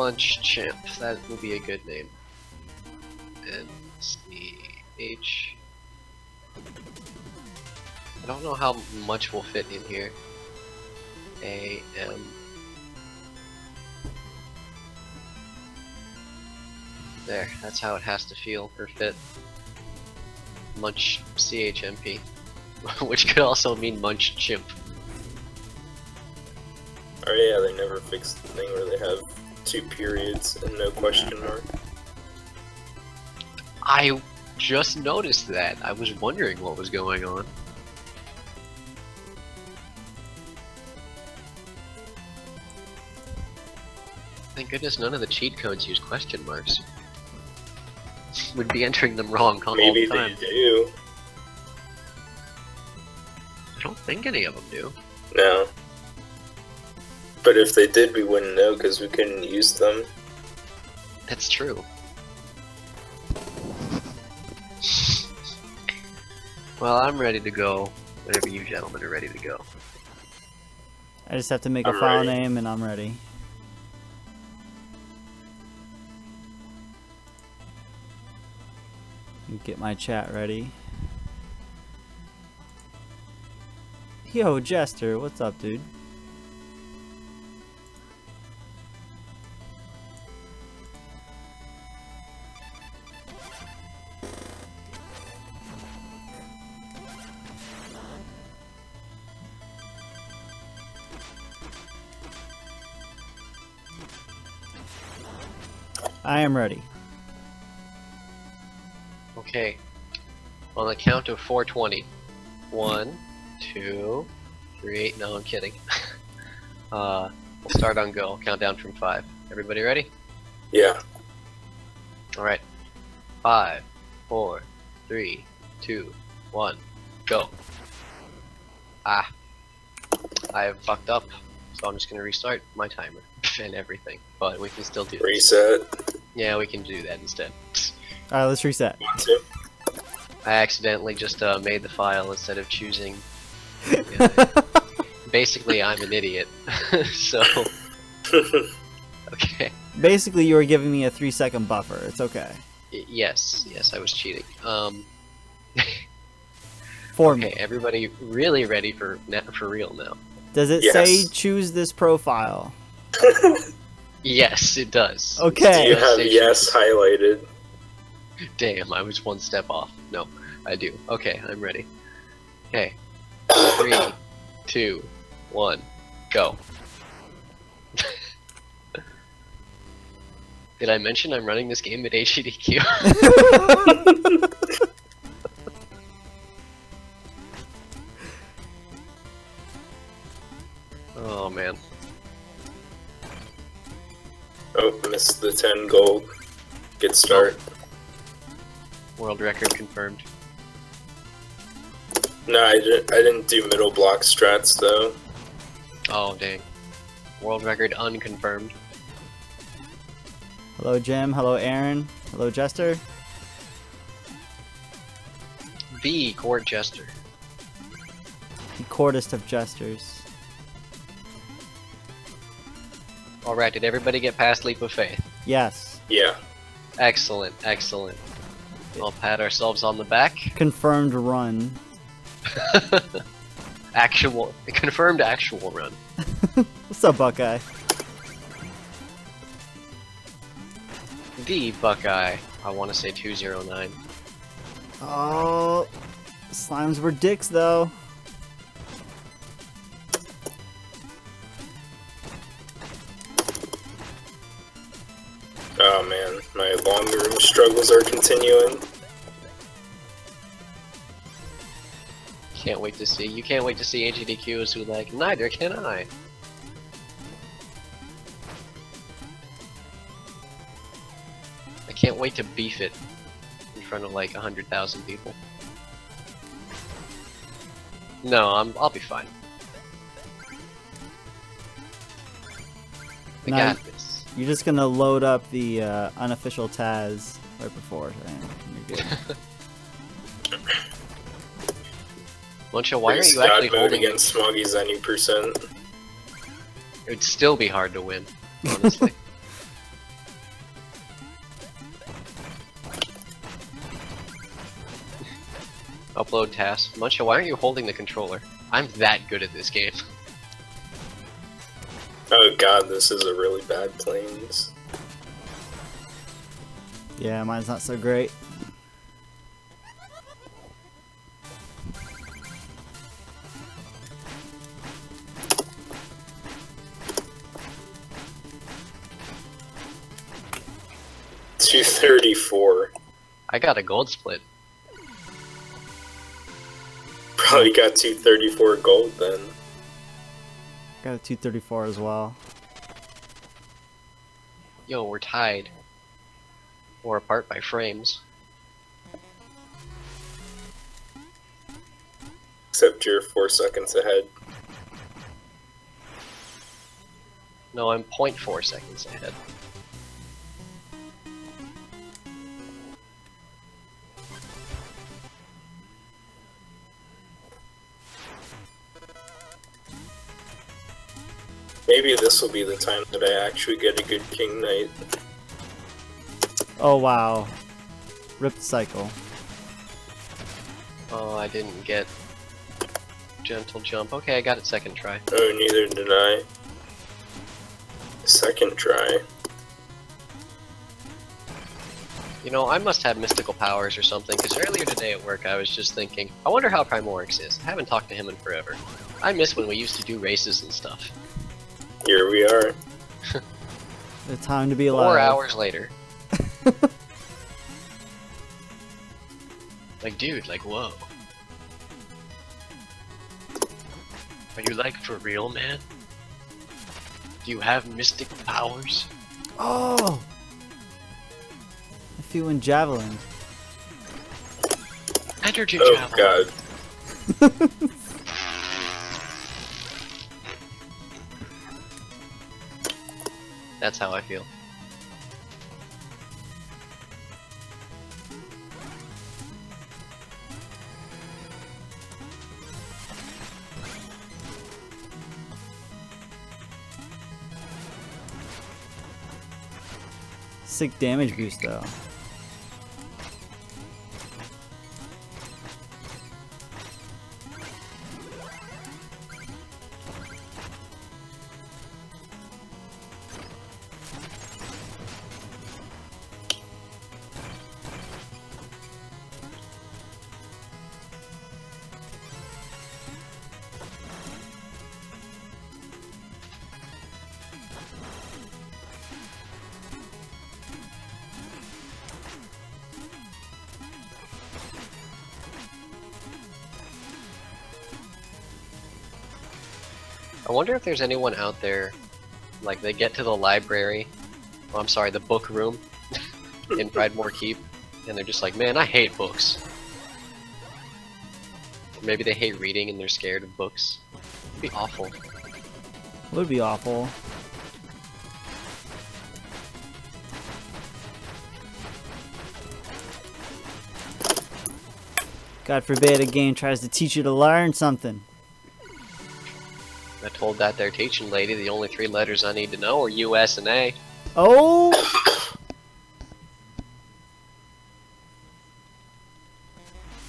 Munch Champ. That would be a good name. N C H. I don't know how much will fit in here. A M. There, that's how it has to feel or fit. Munch CHMP. Which could also mean Munch Chimp. Oh yeah, they never fixed the thing where they have two periods and no question mark. I just noticed that. I was wondering what was going on. Thank goodness none of the cheat codes use question marks. We'd be entering them wrong all Maybe the they do. I don't think any of them do. No. But if they did, we wouldn't know because we couldn't use them. That's true. Well, I'm ready to go whenever you gentlemen are ready to go. I just have to make a I'm file ready. name and I'm ready. Get my chat ready. Yo, Jester, what's up, dude? I am ready. Okay. On the count of 420. One, two, three. No, I'm kidding. uh, we'll start on go. Count down from five. Everybody ready? Yeah. Alright. Five, four, three, two, one, go. Ah. I have fucked up, so I'm just gonna restart my timer and everything. But we can still do this. Reset. Yeah, we can do that instead. Alright, let's reset. I accidentally just uh, made the file instead of choosing. Yeah, basically, I'm an idiot. so, okay. Basically, you were giving me a three second buffer. It's okay. Y- yes, yes, I was cheating. Um, For okay, me. everybody really ready for for real now? Does it Yes. say choose this profile? Yes, it does. Okay. Do you have say yes highlighted? Damn, I was one step off. No, I do. Okay, I'm ready. Okay, three, two, one, go. Did I mention I'm running this game at HDQ? oh man. Oh, missed the 10 gold. Good start. World record confirmed. No, I didn't, I didn't do middle block strats though. Oh dang. World record unconfirmed. Hello, Jim. Hello, Aaron. Hello, Jester. The court jester. The courtest of jesters. Alright, did everybody get past Leap of Faith? Yes. Yeah. Excellent, excellent. We'll pat ourselves on the back. Confirmed run. actual, confirmed actual run. What's up, Buckeye? The Buckeye. I want to say 209. Oh, slimes were dicks, though. Struggles are continuing. Can't wait to see. You can't wait to see HDQ is who like, neither can I. I can't wait to beef it in front of like a 100,000 people. No, I'm, I'll be fine. I Now got this. You're just gonna load up the uh, unofficial Taz right before. Luncha, why are you actually holding against Smoggy's any percent? It'd still be hard to win, honestly. Upload task. Muncha, why aren't you holding the controller? I'm that good at this game. Oh god, this is a really bad planes. Yeah, mine's not so great. Two thirty four. I got a gold split. Probably got two thirty four gold then. Got a 234 as well. Yo, we're tied. Or apart by frames. Except you're four seconds ahead. No, I'm 0.4 seconds ahead. Maybe this will be the time that I actually get a good King Knight. Oh wow. Ripped cycle. Oh, I didn't get gentle jump. Okay, I got it second try. Oh, neither did I. Second try. You know, I must have mystical powers or something, because earlier today at work I was just thinking, I wonder how Primorix is. I haven't talked to him in forever. I miss when we used to do races and stuff. Here we are. The time to be alive. Four hours later. like, dude, like, whoa. Are you like for real, man? Do you have mystic powers? Oh! I feel in javelin. Energy Oh javelin. god. That's how I feel. Sick damage boost though. Wonder if there's anyone out there, like they get to the library, oh, I'm sorry, the book room in Pridemoor Keep, and they're just like, man, I hate books. Or maybe they hate reading and they're scared of books. It'd be awful. Would be awful. God forbid a game tries to teach you to learn something. I told that there teaching lady the only three letters I need to know are U, S, and A. Oh!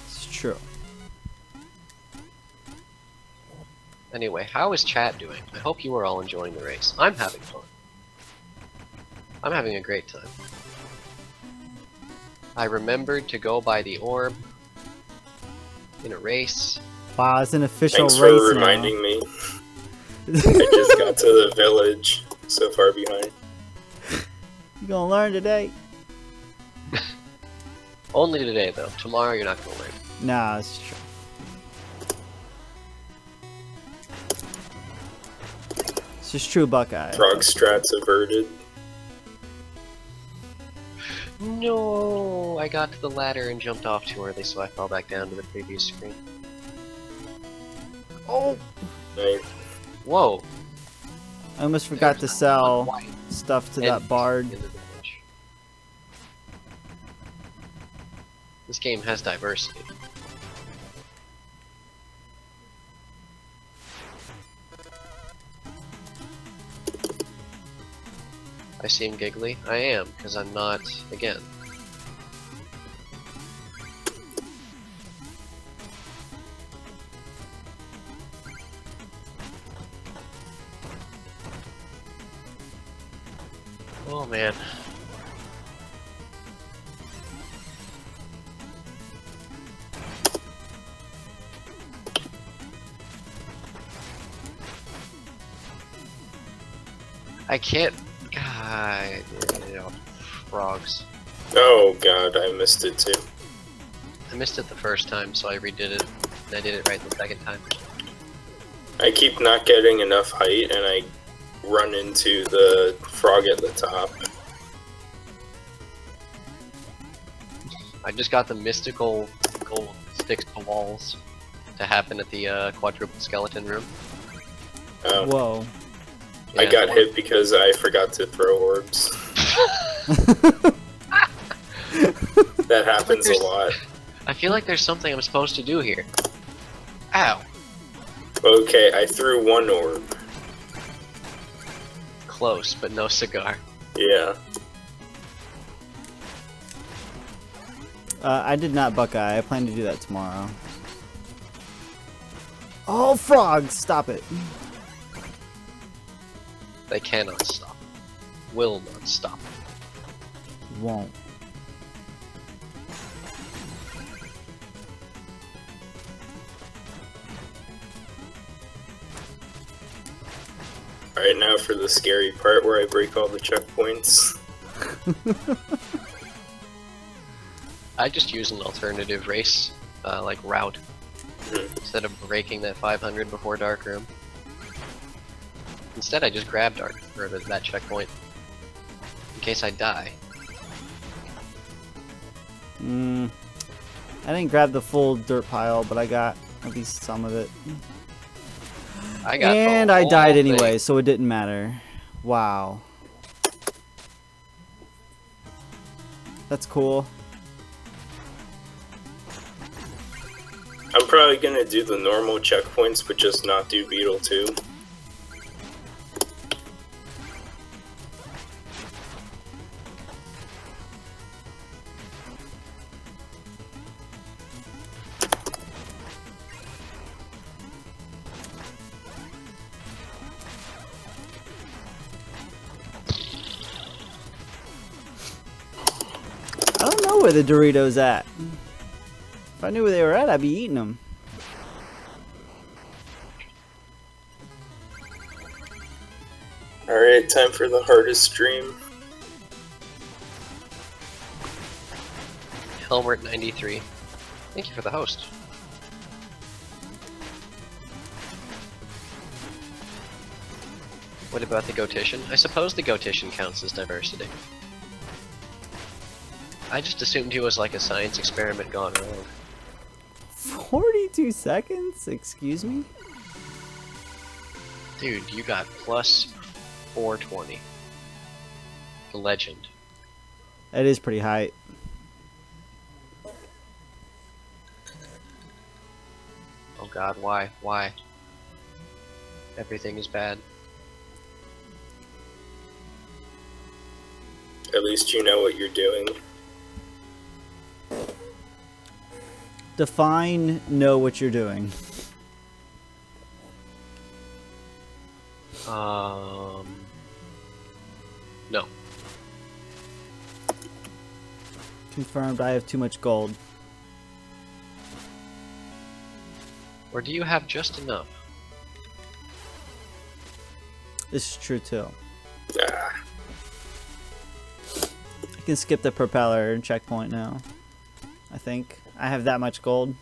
It's true. Anyway, how is chat doing? I hope you are all enjoying the race. I'm having fun. I'm having a great time. I remembered to go by the orb in a race. Wow, it's an official Thanks race for now. reminding me. I just got to the village so far behind. You gonna learn today? Only today, though. Tomorrow, you're not gonna learn. Nah, it's true. It's just true, Buckeye. Frog strats averted. No, I got to the ladder and jumped off too early, so I fell back down to the previous screen. Oh! Right. Whoa! I almost forgot to sell stuff to that bard. in the village. This game has diversity. I seem giggly. I am, because I'm not, again. I can't. God, you know, frogs. Oh god, I missed it too. I missed it the first time, so I redid it. And I did it right the second time. I keep not getting enough height and I run into the frog at the top. I just got the mystical gold sticks to walls to happen at the uh, quadruple skeleton room. Um, Whoa. I Yeah, got one- hit because I forgot to throw orbs. That happens a lot. I feel like there's something I'm supposed to do here. Ow! Okay, I threw one orb. Close, but no cigar. Yeah. Uh, I did not Buckeye. I plan to do that tomorrow. Oh, frogs! Stop it. They cannot stop. Will not stop. Won't. Alright, now for the scary part where I break all the checkpoints. I just use an alternative race, uh, like route, Hmm. instead of breaking that 500 before Dark Room. Instead, I just grabbed Dark or the- that checkpoint in case I die. Mm, I didn't grab the full dirt pile, but I got at least some of it. I got. and I died thing. anyway, so it didn't matter. Wow. That's cool. I'm probably gonna do the normal checkpoints, but just not do Beetle 2. Where the Doritos at. If I knew where they were at, I'd be eating them. Alright, time for the hardest stream. Helmert93. Thank you for the host. What about the Goatician? I suppose the Goatician counts as diversity. I just assumed he was like a science experiment gone wrong. 42 seconds? Excuse me? Dude, you got plus 420. The legend. That is pretty high. Oh god, why? Why? Everything is bad. At least you know what you're doing. Define know what you're doing. Um. No. Confirmed I have too much gold. Or do you have just enough? This is true too. Ah, I can skip the propeller and checkpoint now. I think. I have that much gold.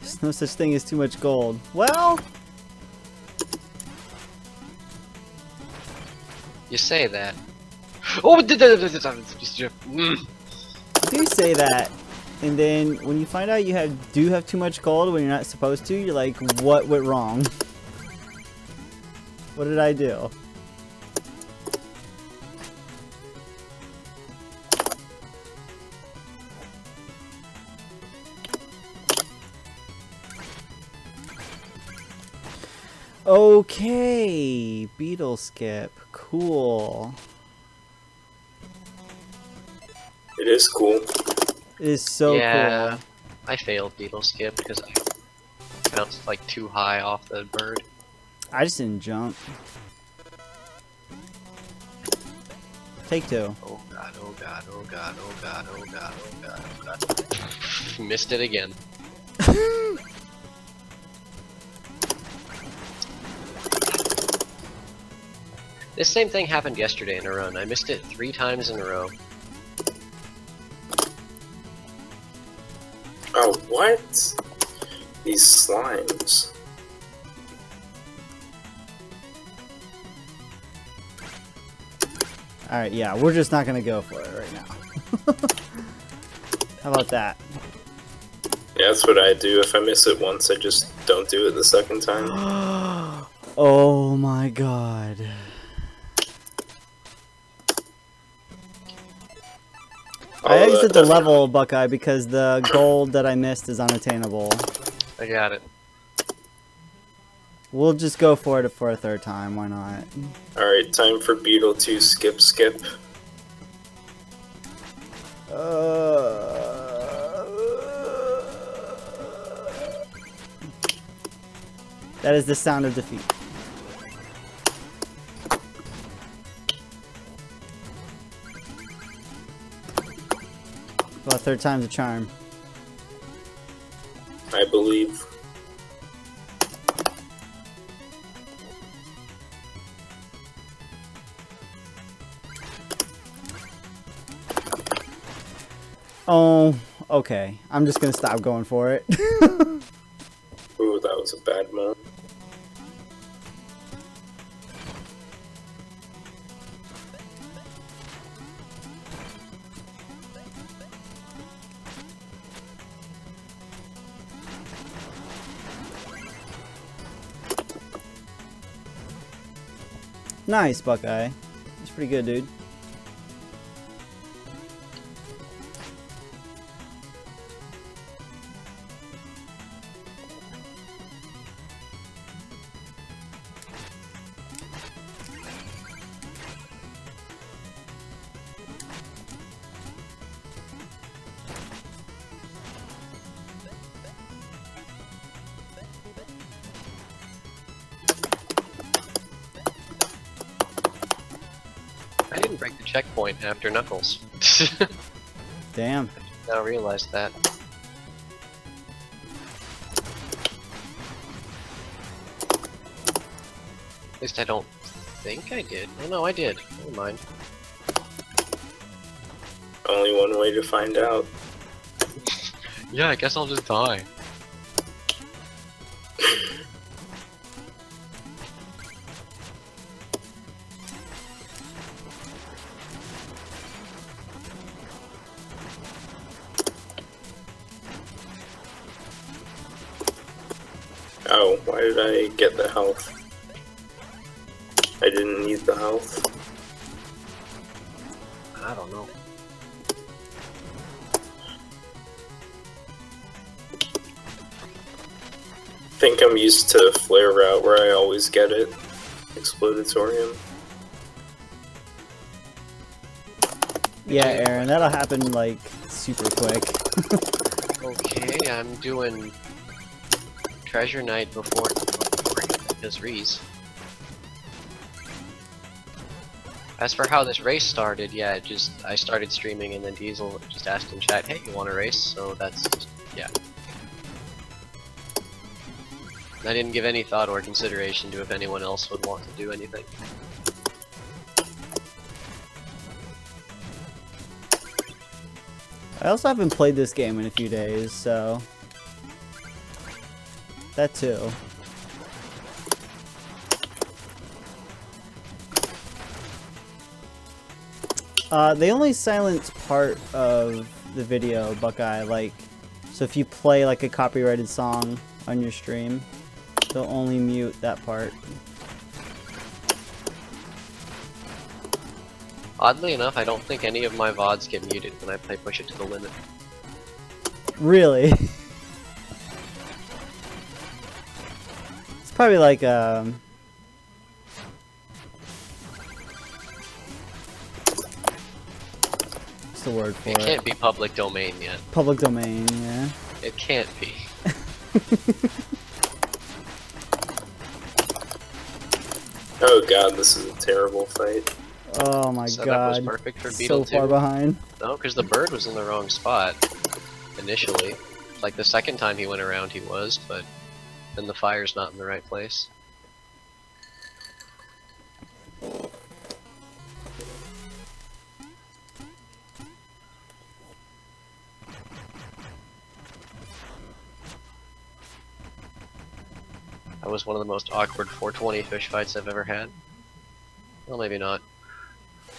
There's no such thing as too much gold. Well, You say that. Oh, mm. do say that. And then when you find out you have do have too much gold when you're not supposed to, you're like, what went wrong? What did I do? Okay, beetle skip. Cool. Is cool. It is so yeah, cool. I failed beetle skip because I bounced like too high off the bird. I just didn't jump. Take two. Oh god, oh god, oh god, oh god, oh god, oh god, oh god. Missed it again. This same thing happened yesterday in a run. I missed it three times in a row. What? These slimes. Alright, yeah, we're just not gonna go for it right now. How about that? Yeah, that's what I do. If I miss it once, I just don't do it the second time. oh my god. I uh, exited the level, Buckeye, because the gold that I missed is unattainable. I got it. We'll just go for it for a third time, why not? Alright, time for Beetle to skip skip. Uh, that is the sound of defeat. Well, third time's a charm. I believe. Oh, okay. I'm just gonna stop going for it. Ooh, that was a bad moment. Nice, Buckeye. That's pretty good, dude. After Knuckles. Damn. I now realize that. At least I don't think I did. Oh no, I did. Never mind. Only one way to find out. Yeah, I guess I'll just die. Health? I didn't need the health. I don't know. I think I'm used to flare route where I always get it. Explodatorium. Yeah, Aaron, that'll happen like super quick. Okay, I'm doing Treasure Knight before because Reese. As for how this race started, yeah, just I started streaming and then Diezal just asked in chat, "Hey, you want to race?" So that's yeah. I didn't give any thought or consideration to if anyone else would want to do anything. I also haven't played this game in a few days, so that too. Uh, they only silence part of the video, Buckeye. Like, so if you play like a copyrighted song on your stream, they'll only mute that part. Oddly enough, I don't think any of my VODs get muted when I play Push It to the Limit. Really? it's probably like um. Word for It it? can't be public domain yet. Public domain. Yeah. It can't be. Oh god, this is a terrible fight. Oh my so that was god. perfect for So far too. behind. No, because the bird was in the wrong spot initially. Like the second time he went around, he was, but then the fire's not in the right place. Was one of the most awkward 420 fish fights I've ever had. Well, maybe not.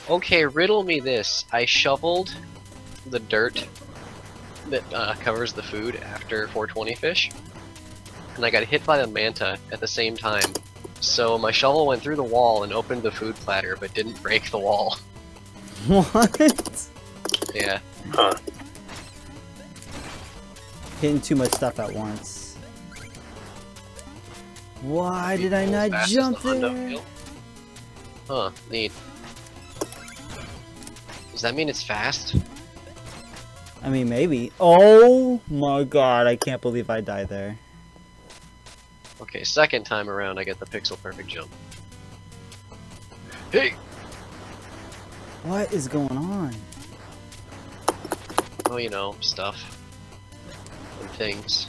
Okay, riddle me this. I shoveled the dirt that uh, covers the food after 420 fish, and I got hit by the manta at the same time. So my shovel went through the wall and opened the food platter, but didn't break the wall. What? Yeah, Huh. Hitting too much stuff at once. Why did I not jump the there? Huh, neat. Does that mean it's fast? I mean, maybe. Oh my god, I can't believe I died there. Okay, second time around I get the pixel perfect jump. Hey! What is going on? Oh, you know, stuff. And things.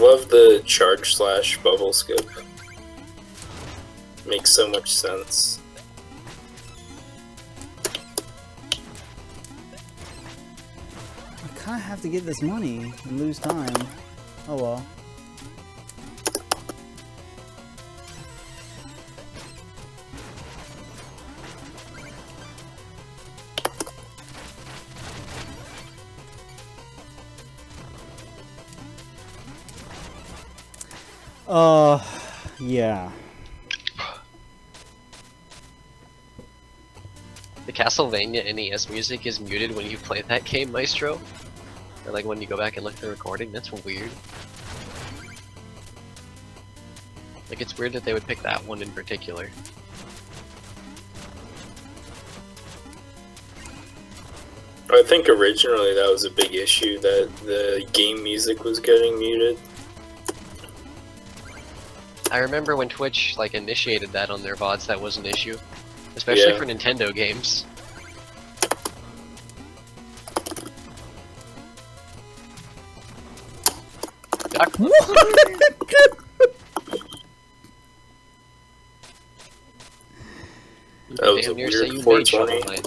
Love the charge slash bubble skip. Makes so much sense. I kind of have to get this money and lose time. Oh well. Uh, yeah. The Castlevania NES music is muted when you play that game, Maestro. Or like when you go back and look at the recording, that's weird. Like it's weird that they would pick that one in particular. I think originally that was a big issue that the game music was getting muted. I remember when Twitch like initiated that on their VODs, that was an issue. Especially Yeah. for Nintendo games. That was damn a weird say you made 420.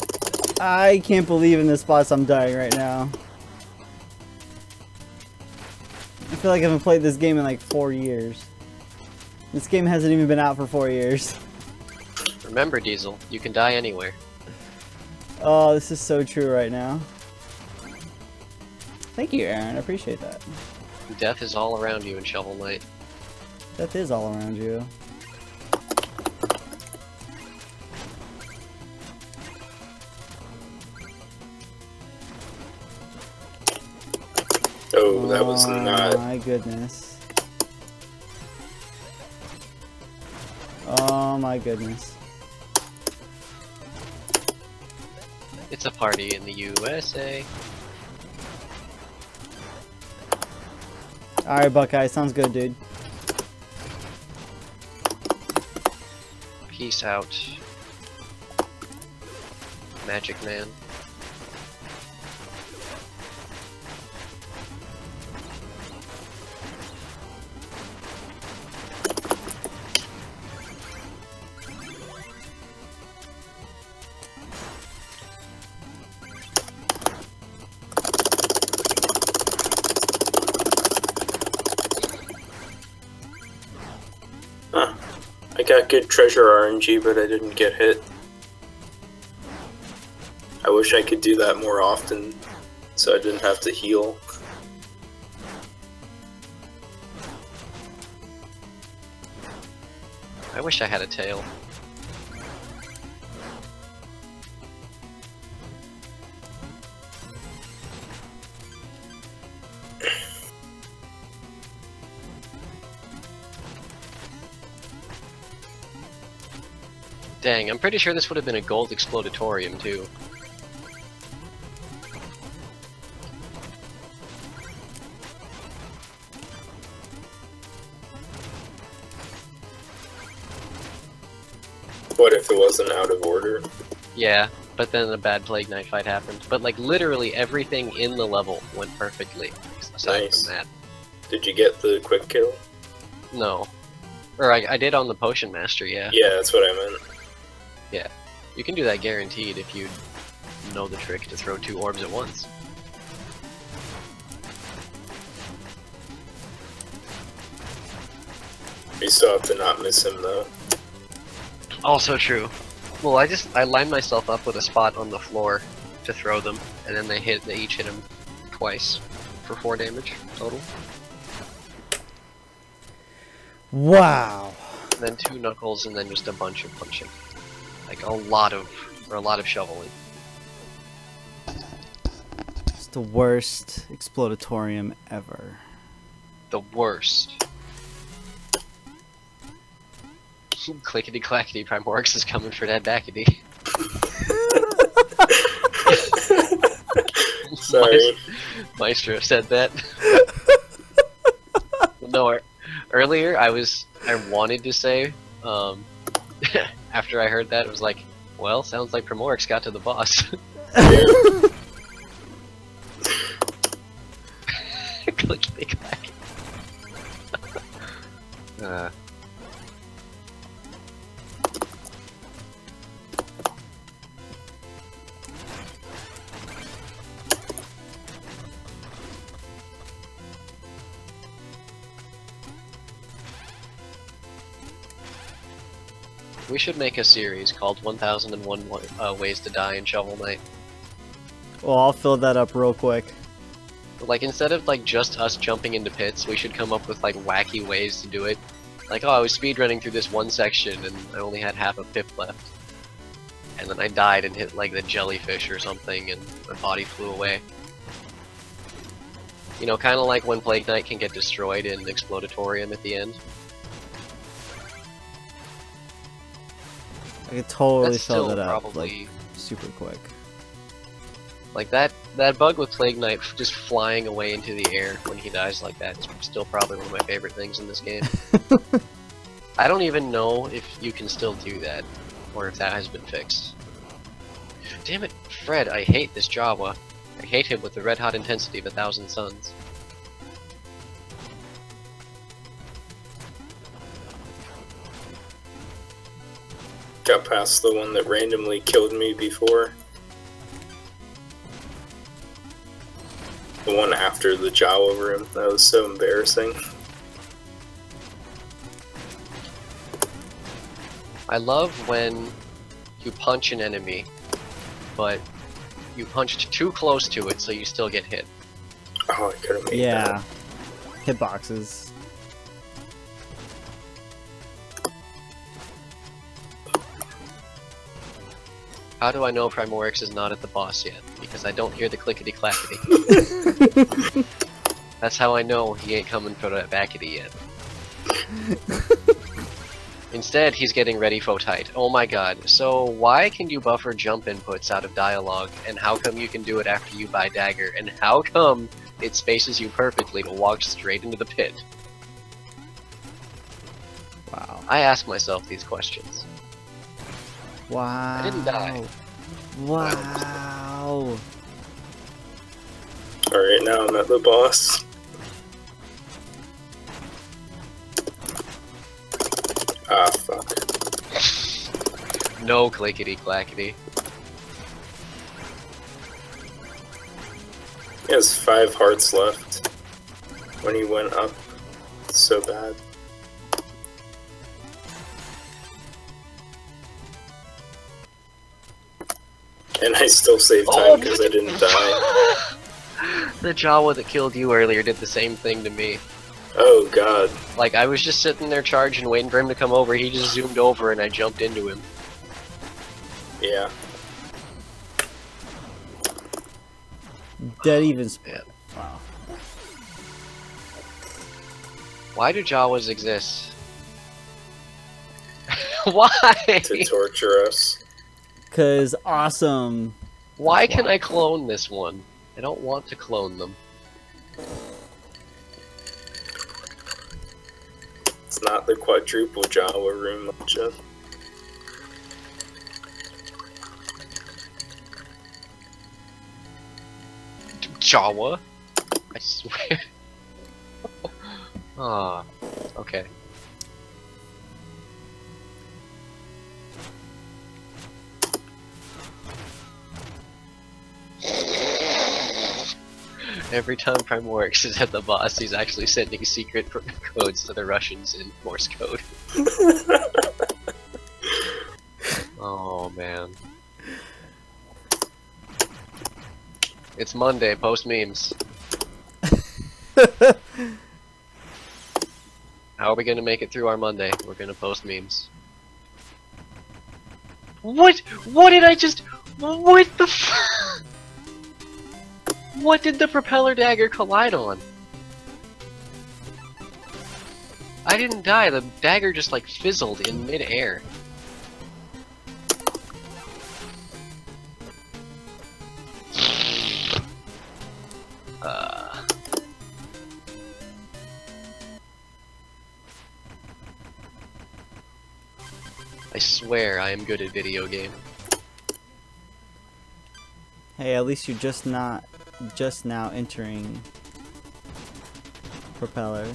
I can't believe in the spots I'm dying right now. I feel like I haven't played this game in like four years. This game hasn't even been out for four years. Remember, Diezal, you can die anywhere. Oh, this is so true right now. Thank you, Aaron. I appreciate that. Death is all around you in Shovel Knight. Death is all around you. Oh, that was oh, not. my goodness. Oh my goodness. It's a party in the USA. Alright, Buckeye. Sounds good, dude. Peace out. Magic Man. Got treasure RNG, but I didn't get hit. I wish I could do that more often, so I didn't have to heal. I wish I had a tail. Dang, I'm pretty sure this would have been a gold explodatorium too. What if it wasn't out of order? Yeah, but then a bad Plague Knight fight happened. But like literally everything in the level went perfectly. Aside Nice. from that. Did you get the quick kill? No. Or I, I did on the Potion Master, yeah. Yeah, that's what I meant. You can do that guaranteed if you know the trick to throw two orbs at once. You still have to not miss him though. Also true. Well, I just I lined myself up with a spot on the floor to throw them, and then they hit they each hit him twice for four damage total. Wow. then two knuckles, and then just a bunch of punching. Like a lot of or a lot of shoveling. It's the worst explodatorium ever. The worst. Clickety clackety, Primorix is coming for that backity. Sorry. Maestro said that. no, earlier I was I wanted to say um, after I heard that it was like, well, sounds like Primorix got to the boss. Clickety clack. uh, we should make a series called 1001 uh, Ways to Die in Shovel Knight. Well, I'll fill that up real quick. Like instead of like just us jumping into pits, we should come up with like wacky ways to do it. Like, oh, I was speedrunning through this one section and I only had half a pip left. And then I died and hit like the jellyfish or something and my body flew away. You know, kind of like when Plague Knight can get destroyed in Explodatorium at the end. I could totally That's fill that up like super quick. like that. That bug with Plague Knight just flying away into the air when he dies like that is still probably one of my favorite things in this game. I don't even know if you can still do that, or if that has been fixed. Damn it, Fred, I hate this Jawa. I hate him with the red hot intensity of a thousand suns. Got past the one that randomly killed me before. The one after the Jawa room. That was so embarrassing. I love when you punch an enemy, but you punched too close to it so you still get hit. Oh, I could have made Yeah. Hitboxes. How do I know Primorix is not at the boss yet? Because I don't hear the clickety clackety. That's how I know he ain't coming for that backity yet. Instead, he's getting ready for tight. Oh my god. So, why can you buffer jump inputs out of dialogue, and how come you can do it after you buy dagger, and how come it spaces you perfectly to walk straight into the pit? Wow. I ask myself these questions. Wow. I didn't die. Wow. Alright, now I'm at the boss. Ah, fuck. No clickety clackety. He has five hearts left. When he went up so bad. And I still saved Oh, time because I didn't die. the Jawa that killed you earlier did the same thing to me. Oh god. Like, I was just sitting there charging, waiting for him to come over, he just zoomed over and I jumped into him. Yeah. Dead even. Sp- Yeah. Wow. Why do Jawas exist? Why? to torture us. Cause awesome. Why can I clone this one? I don't want to clone them. It's not the quadruple Jawa room, Jeff. Jawa? I swear. Ah, okay. Every time Primorix is at the boss, he's actually sending secret codes to the Russians in Morse code. oh man. It's Monday, post memes. How are we gonna make it through our Monday? We're gonna post memes. What? What did I just? What the? What did the propeller dagger collide on? I didn't die. The dagger just like fizzled in midair. Uh. I swear I am good at video game. Hey, at least you're just not just now entering propeller.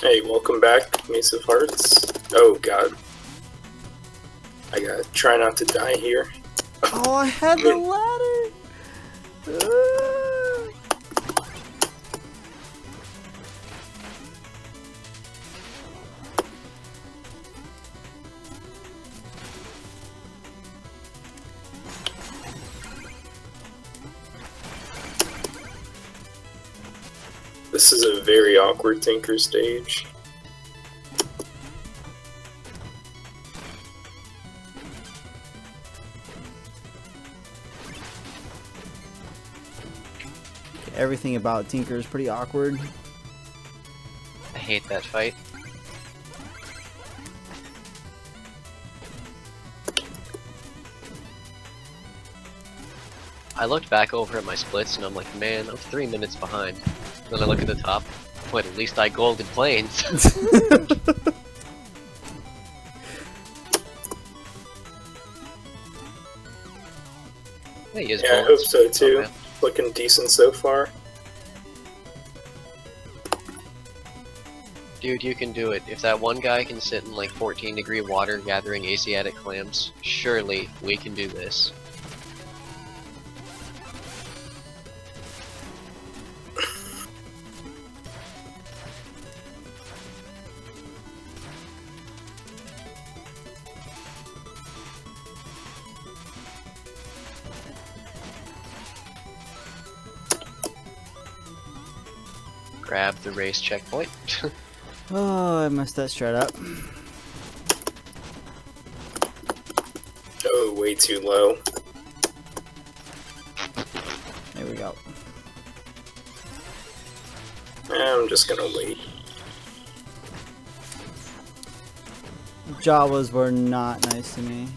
Hey, welcome back, Mace of Hearts. Oh god. I gotta try not to die here. Oh, I had the ladder. Ah. Awkward Tinker stage. Everything about Tinker is pretty awkward. I hate that fight. I looked back over at my splits and I'm like, man, I'm three minutes behind. Then I look at the top. But at least I golden planes. hey, he has Yeah, I hope so Oh, too. man. Looking decent so far. Dude, you can do it. If that one guy can sit in like 14 degree water gathering Asiatic clams, surely we can do this. The race checkpoint. Oh, I messed that strat up. Oh, way too low. There we go. I'm just gonna wait. Jawas were not nice to me.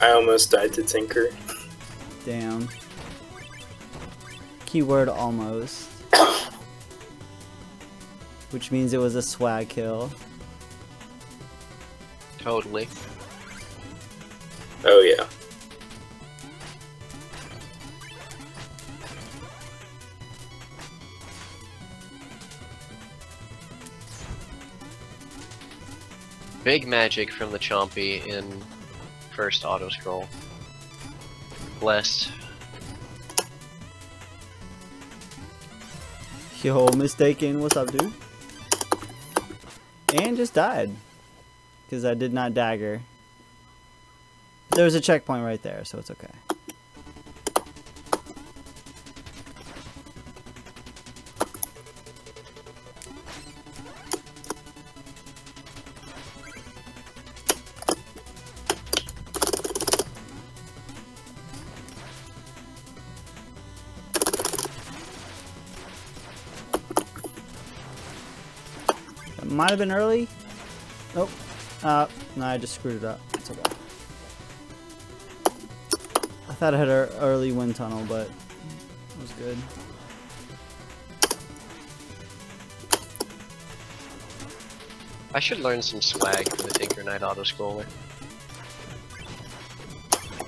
I almost died to Tinker. Damn. Keyword almost. Which means it was a swag kill. totally. Oh yeah. Big magic from the Chompy in first auto scroll. Blessed. Yo, mistaken. What's up, dude? And just died. Because I did not dagger. There was a checkpoint right there, so it's okay. Might have been early. Nope. Uh, no, I just screwed it up. It's okay. I thought I had an early wind tunnel, but it was good. I should learn some swag for the Tinker Knight auto scroller.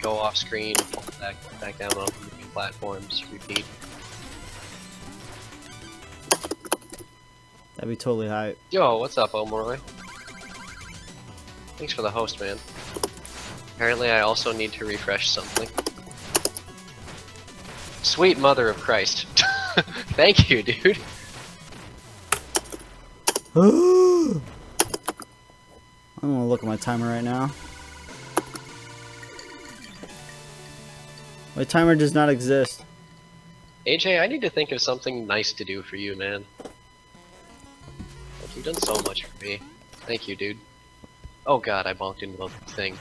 Go off screen, back, back down on moving platforms, repeat. That'd be totally hype. Yo, what's up, Omoroy? Thanks for the host, man. Apparently, I also need to refresh something. Sweet mother of Christ. Thank you, dude. I'm gonna look at my timer right now. My timer does not exist. AJ, I need to think of something nice to do for you, man. Done so much for me. Thank you, dude. Oh god, I bonked into the thing.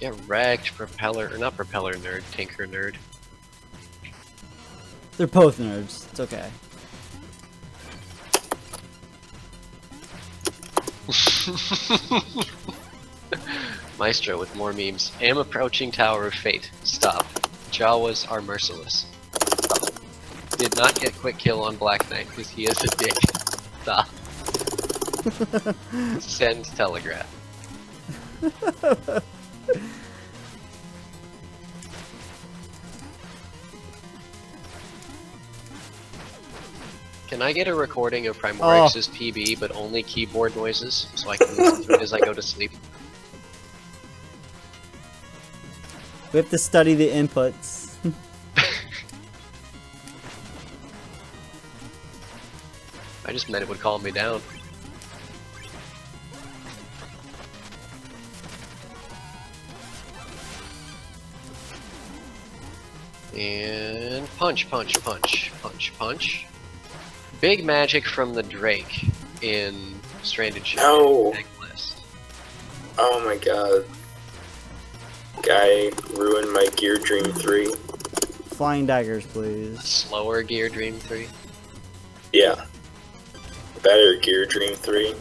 Get wrecked, propeller, or not propeller nerd, tinker nerd. They're both nerds. It's okay. Maestro with more memes. Am approaching Tower of Fate. Stop. Jawas are merciless. Stop. Did not get quick kill on Black Knight because he is a dick. Stop. Send telegraph. Can I get a recording of Primorix's oh. PB, but only keyboard noises, so I can listen to it as I go to sleep? We have to study the inputs. I just meant it would calm me down. And punch, punch, punch, punch, punch. Big magic from the Drake in Stranded Ship. No. Necklace. Oh my god. Guy ruined my Gear Dream 3. Flying daggers, please. Slower Gear Dream 3. Yeah. Better Gear Dream 3.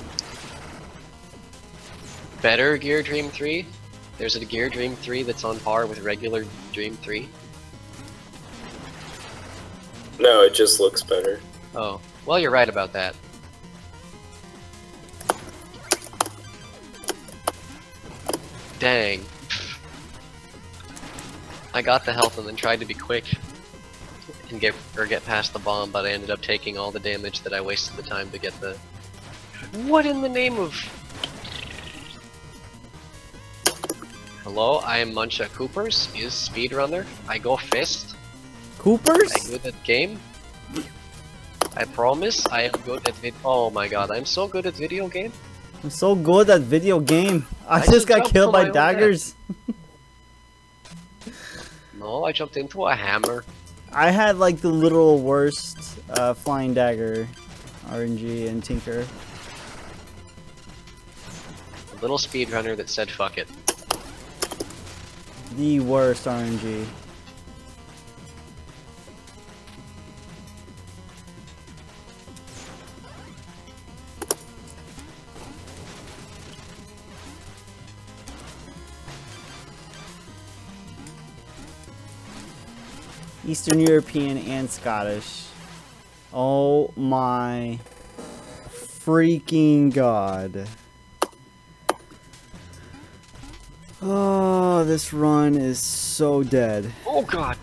Better Gear Dream 3? There's a Gear Dream 3 that's on par with regular Dream 3? No, it just looks better. Oh, well, you're right about that. Dang. I got the health and then tried to be quick and get or get past the bomb, but I ended up taking all the damage that I wasted the time to get the. What in the name of? Hello, I am MunchaKoopas. Is speedrunner. I go fist. Koopas? I good at game. I promise I am good at vid- Oh my god, I'm so good at video game. I'm so good at video game. I, I just just got killed by daggers. No, I jumped into a hammer. I had like the literal worst uh, flying dagger RNG and Tinker. A little speedrunner that said fuck it. The worst RNG. Eastern European and Scottish. Oh my freaking god. Oh, this run is so dead. Oh god!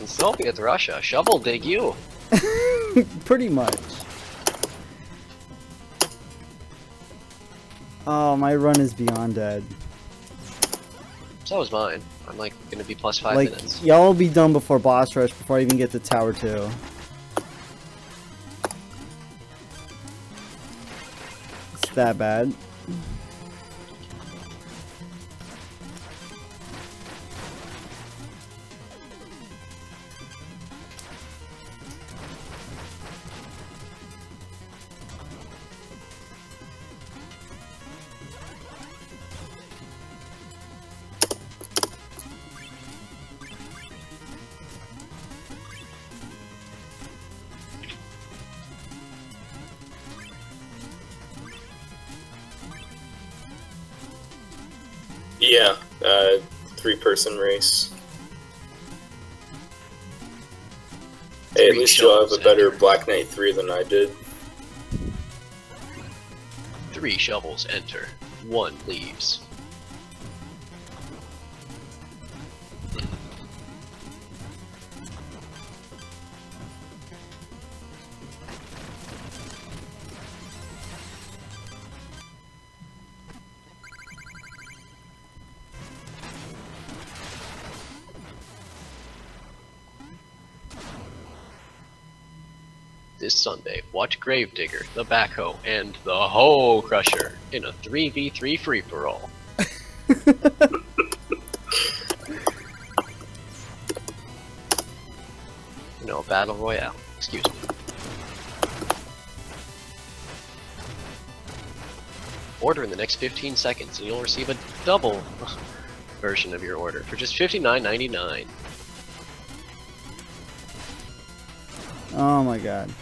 In Soviet Russia, shovel dig you. Pretty much. Oh, my run is beyond dead. So is mine. I'm like gonna be plus five like, minutes. y'all will be done before boss rush before I even get to tower 2. It's that bad. Race. Hey, at least you'll have a better enter. Black Knight 3 than I did. Three shovels enter. One leaves. Gravedigger, the Backhoe, and the Hole Crusher in a 3v3 free for all. no, Battle Royale. Excuse me. Order in the next 15 seconds and you'll receive a double version of your order for just $59.99. Oh my god.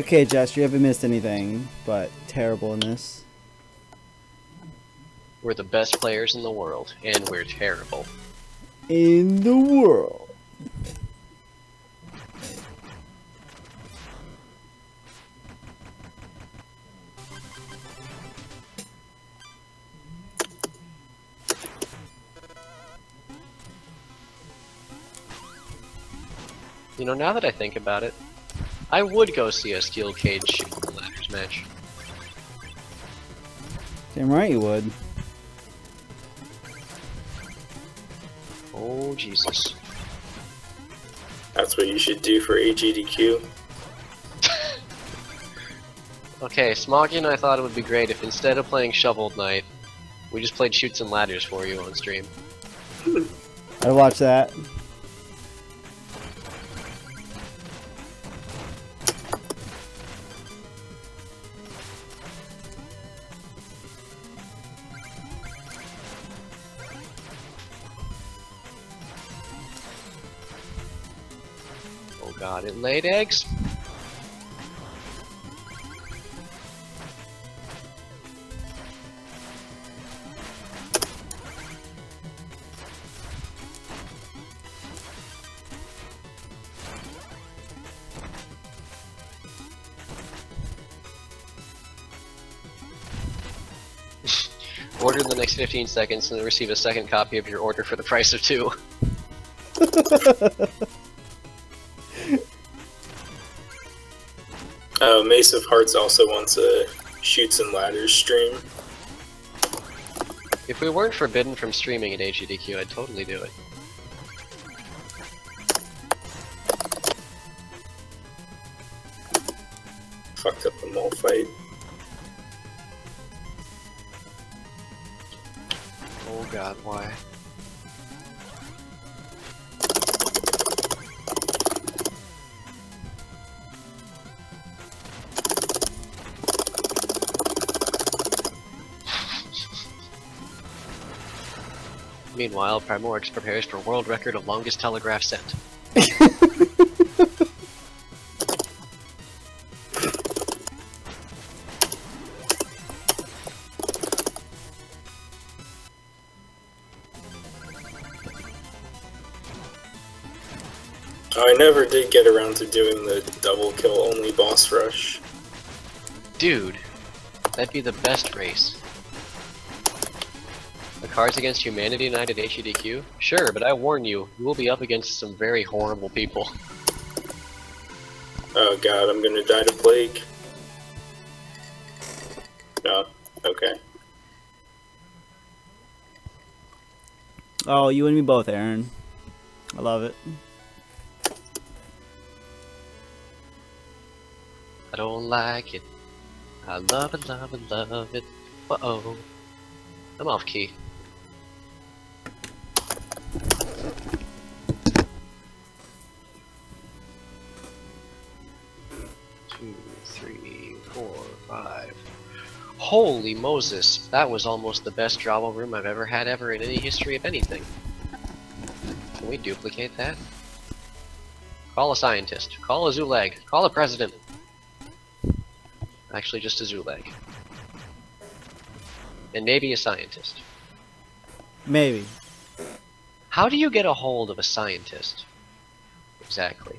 Okay, Jess. You haven't missed anything, but terrible in this. We're the best players in the world, and we're terrible. In the world. You know, now that I think about it, I would go see a steel cage shooting ladders match. Damn right you would. Oh Jesus. That's what you should do for AGDQ. Okay, Smoggy and I thought it would be great if instead of playing Shovel Knight, we just played Chutes and Ladders for you on stream. I'd watch that. Laid eggs? Order in the next 15 seconds and receive a second copy of your order for the price of two. Uh, Mace of Hearts also wants a Chutes and Ladders stream. If we weren't forbidden from streaming at AGDQ, I'd totally do it. Meanwhile, Primorix prepares for world record of longest telegraph sent. I never did get around to doing the double kill only boss rush. Dude, that'd be the best race. The Cards Against Humanity Night at HEDQ? Sure, but I warn you, you will be up against some very horrible people. Oh god, I'm gonna die to plague. No, okay. Oh, you and me both, Aaron. I love it. I don't like it. I love it, love it, love it. Uh oh. I'm off key. Holy Moses, that was almost the best Jawa room I've ever had ever in any history of anything. Can we duplicate that? Call a scientist. Call a Zulag. Call a president. Actually, just a Zulag. And maybe a scientist. Maybe. How do you get a hold of a scientist? Exactly.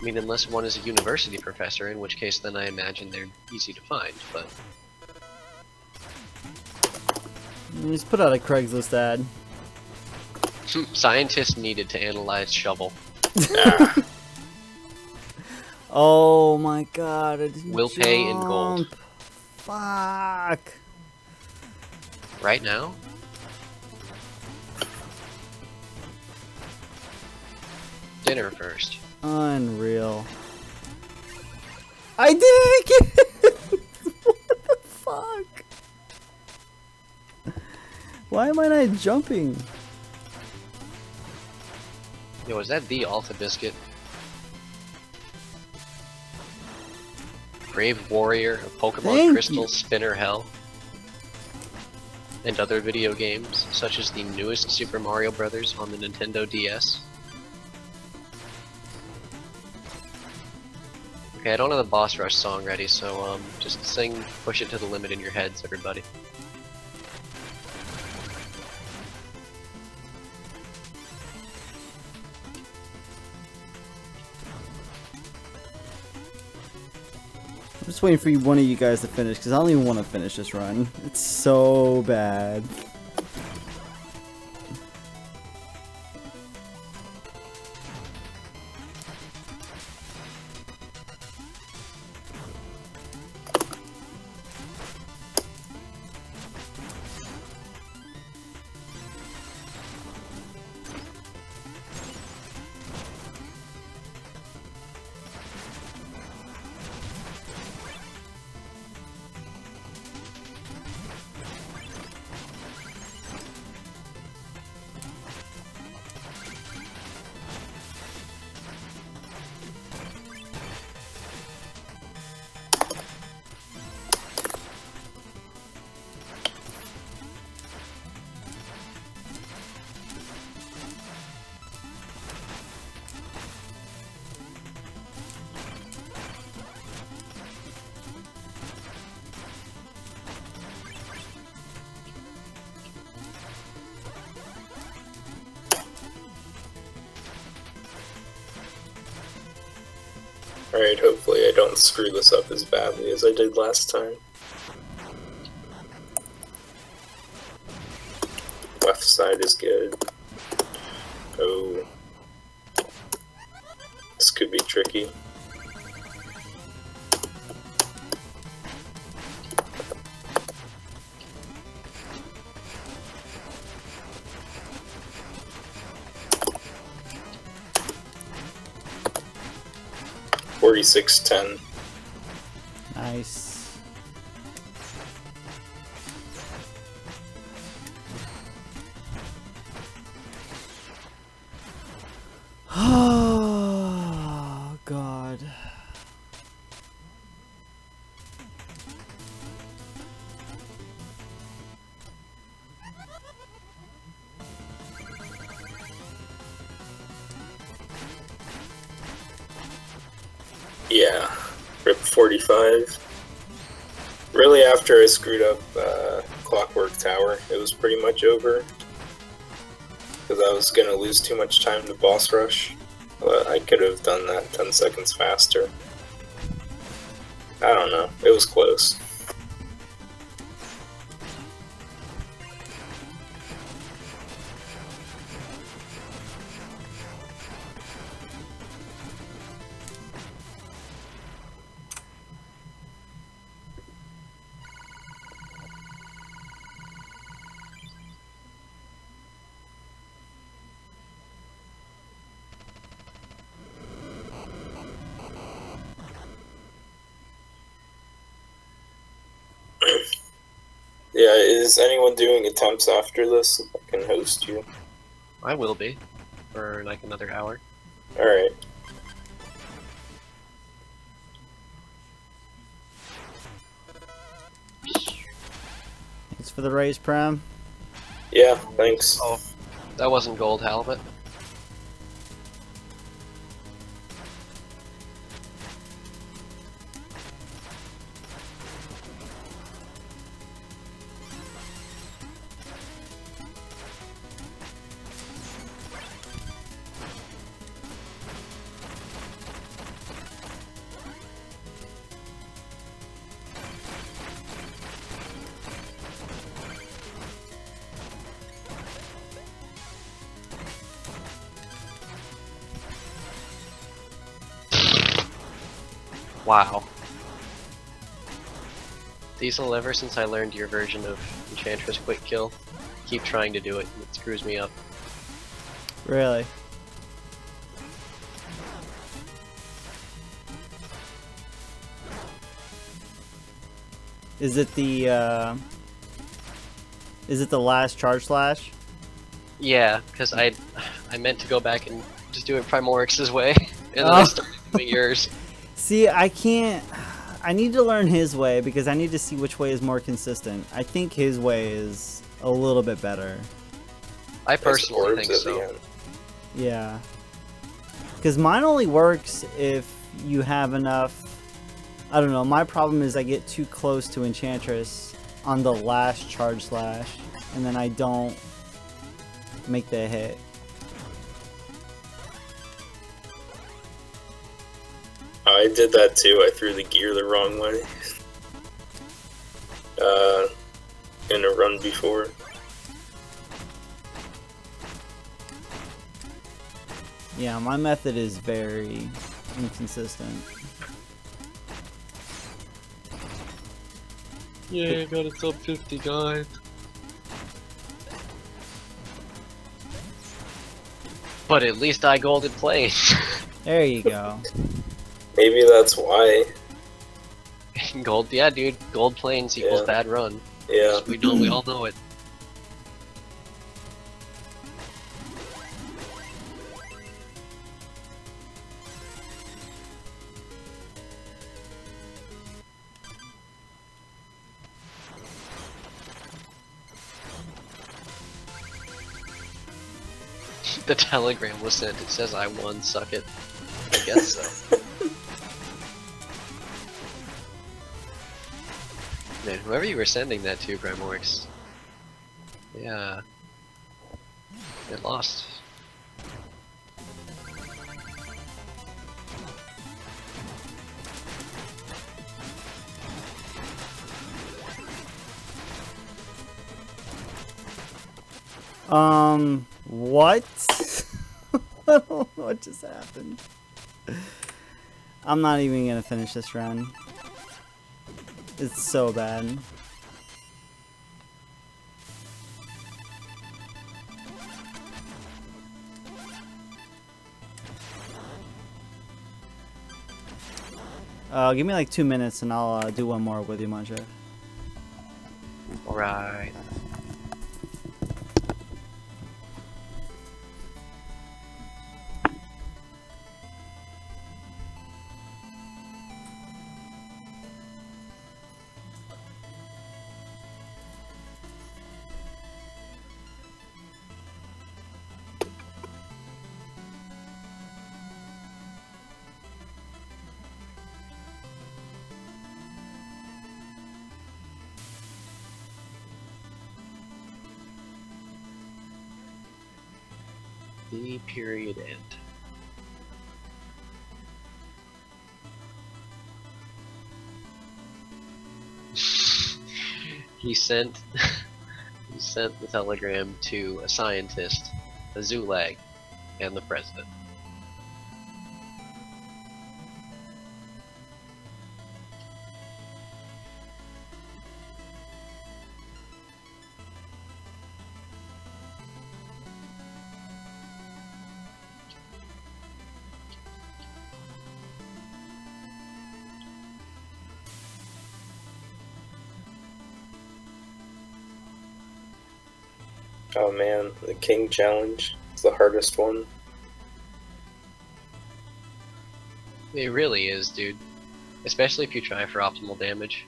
I mean, unless one is a university professor, in which case then I imagine they're easy to find, but... Just put out a Craigslist ad. Hmm, scientists needed to analyze shovel. Oh my god, I didn't Will pay in gold. Fuck. Right now? Dinner first. Unreal. I did it again! what the fuck? Why am I not jumping? Yo, is that the Alta Biscuit? Brave Warrior of Pokemon Thank Crystal you. Spinner Hell. And other video games, such as the newest Super Mario Bros. on the Nintendo DS. Okay, I don't have the Boss Rush song ready, so um, just sing Push It to the Limit in your heads, everybody. I'm just waiting for one of you guys to finish, because I don't even want to finish this run. It's so bad. This up as badly as I did last time. Left side is good. Oh. This could be tricky. Forty-six ten. Yeah, rip 45. Really, after I screwed up uh, Clockwork Tower, it was pretty much over. Because I was gonna lose too much time to boss rush. But I could have done that 10 seconds faster. I don't know, it was close. is anyone doing attempts after this? I can host you. I will be. For like another hour. Alright. It's for the raise, Prime? Yeah, thanks. Oh, that wasn't gold halibut. Wow. Diezal, ever since I learned your version of Enchantress Quick Kill, keep trying to do it, and it screws me up. Really? Is it the, uh... Is it the last charge slash? Yeah, because I I meant to go back and just do it Primorix's way, and then Oh. I started doing yours. See, I can't... I need to learn his way because I need to see which way is more consistent. I think his way is a little bit better. I personally think so. Yeah. Because mine only works if you have enough. I don't know. My problem is I get too close to Enchantress on the last charge slash, and then I don't make the hit. Did that too. I threw the gear the wrong way. Uh, in a run before. Yeah, my method is very inconsistent. Yeah, got a top 50 guy. But at least I golded planes. There you go. Maybe that's why. Gold, yeah, dude. Gold planes equals Yeah. bad run. Yeah. We know, we all know it. the telegram was sent. It says I won, suck it. I guess so. Man, whoever you were sending that to, Primorix. Yeah. It lost. Um, what? What just happened. I'm not even gonna finish this run. It's so bad. Uh, give me like two minutes and I'll uh, do one more with you, Muncha. Alright. He sent he sent the telegram to a scientist, a Zulag, and the president. King Challenge is the hardest one. It really is, dude. Especially if you try for optimal damage.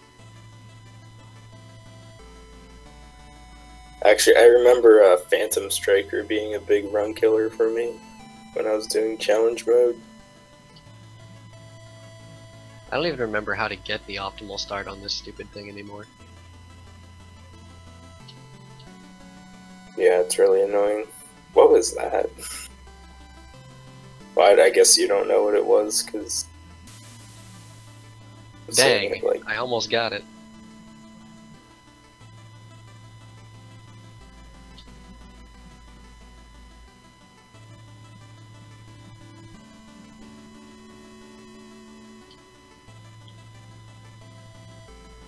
Actually, I remember uh, Phantom Striker being a big run killer for me when I was doing challenge mode. I don't even remember how to get the optimal start on this stupid thing anymore. It's really annoying. What was that? But I guess you don't know what it was because. Dang, Like, I almost got it.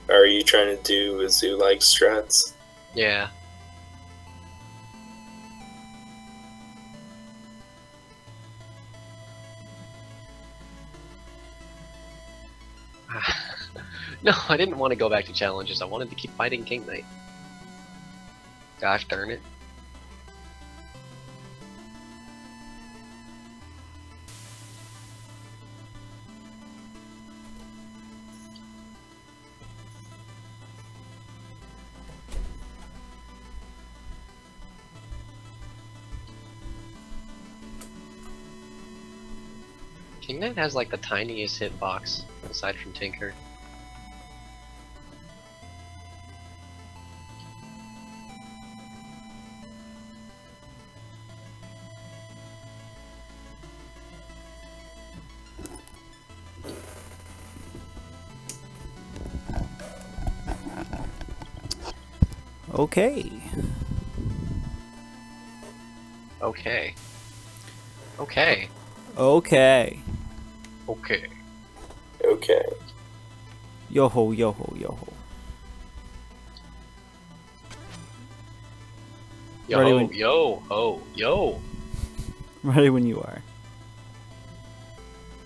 are you trying to do a zoo like strats? Yeah. no, I didn't want to go back to challenges. I wanted to keep fighting King Knight. Gosh darn it. Knight has like the tiniest hitbox aside from Tinker. Okay. Okay. Okay. Okay. Okay. Okay. Yo ho, yo ho, yo ho. Yo, Ready ho, when- yo, ho, yo, Ready when you are.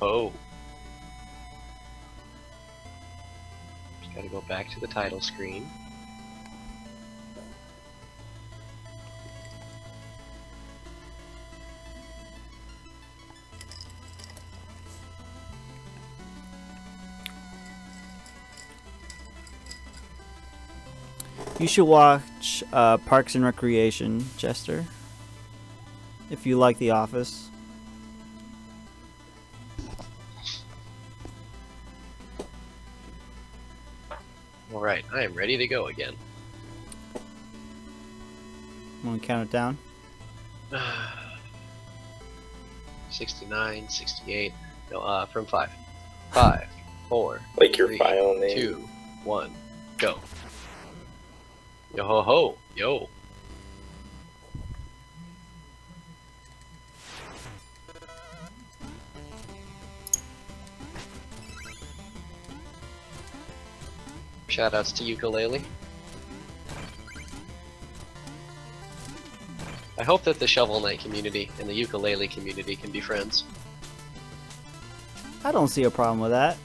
ho. Just gotta go back to the title screen. You should watch uh, Parks and Recreation, Jester. If you like The Office. Alright, I am ready to go again. I'm gonna count it down. 69, 68, no, uh, from 5. 5, 4, Like your Three, file name. 2, 1, go. Yo ho ho, yo. Shoutouts to ukulele. I hope that the Shovel Knight community and the ukulele community can be friends. I don't see a problem with that.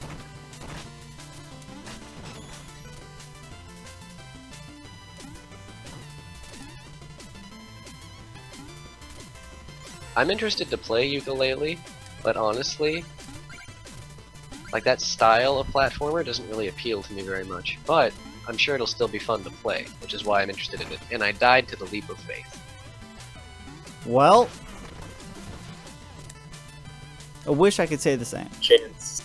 I'm interested to play ukulele, but honestly, like that style of platformer doesn't really appeal to me very much. But I'm sure it'll still be fun to play, which is why I'm interested in it. And I died to the leap of faith. Well, I wish I could say the same. Chance.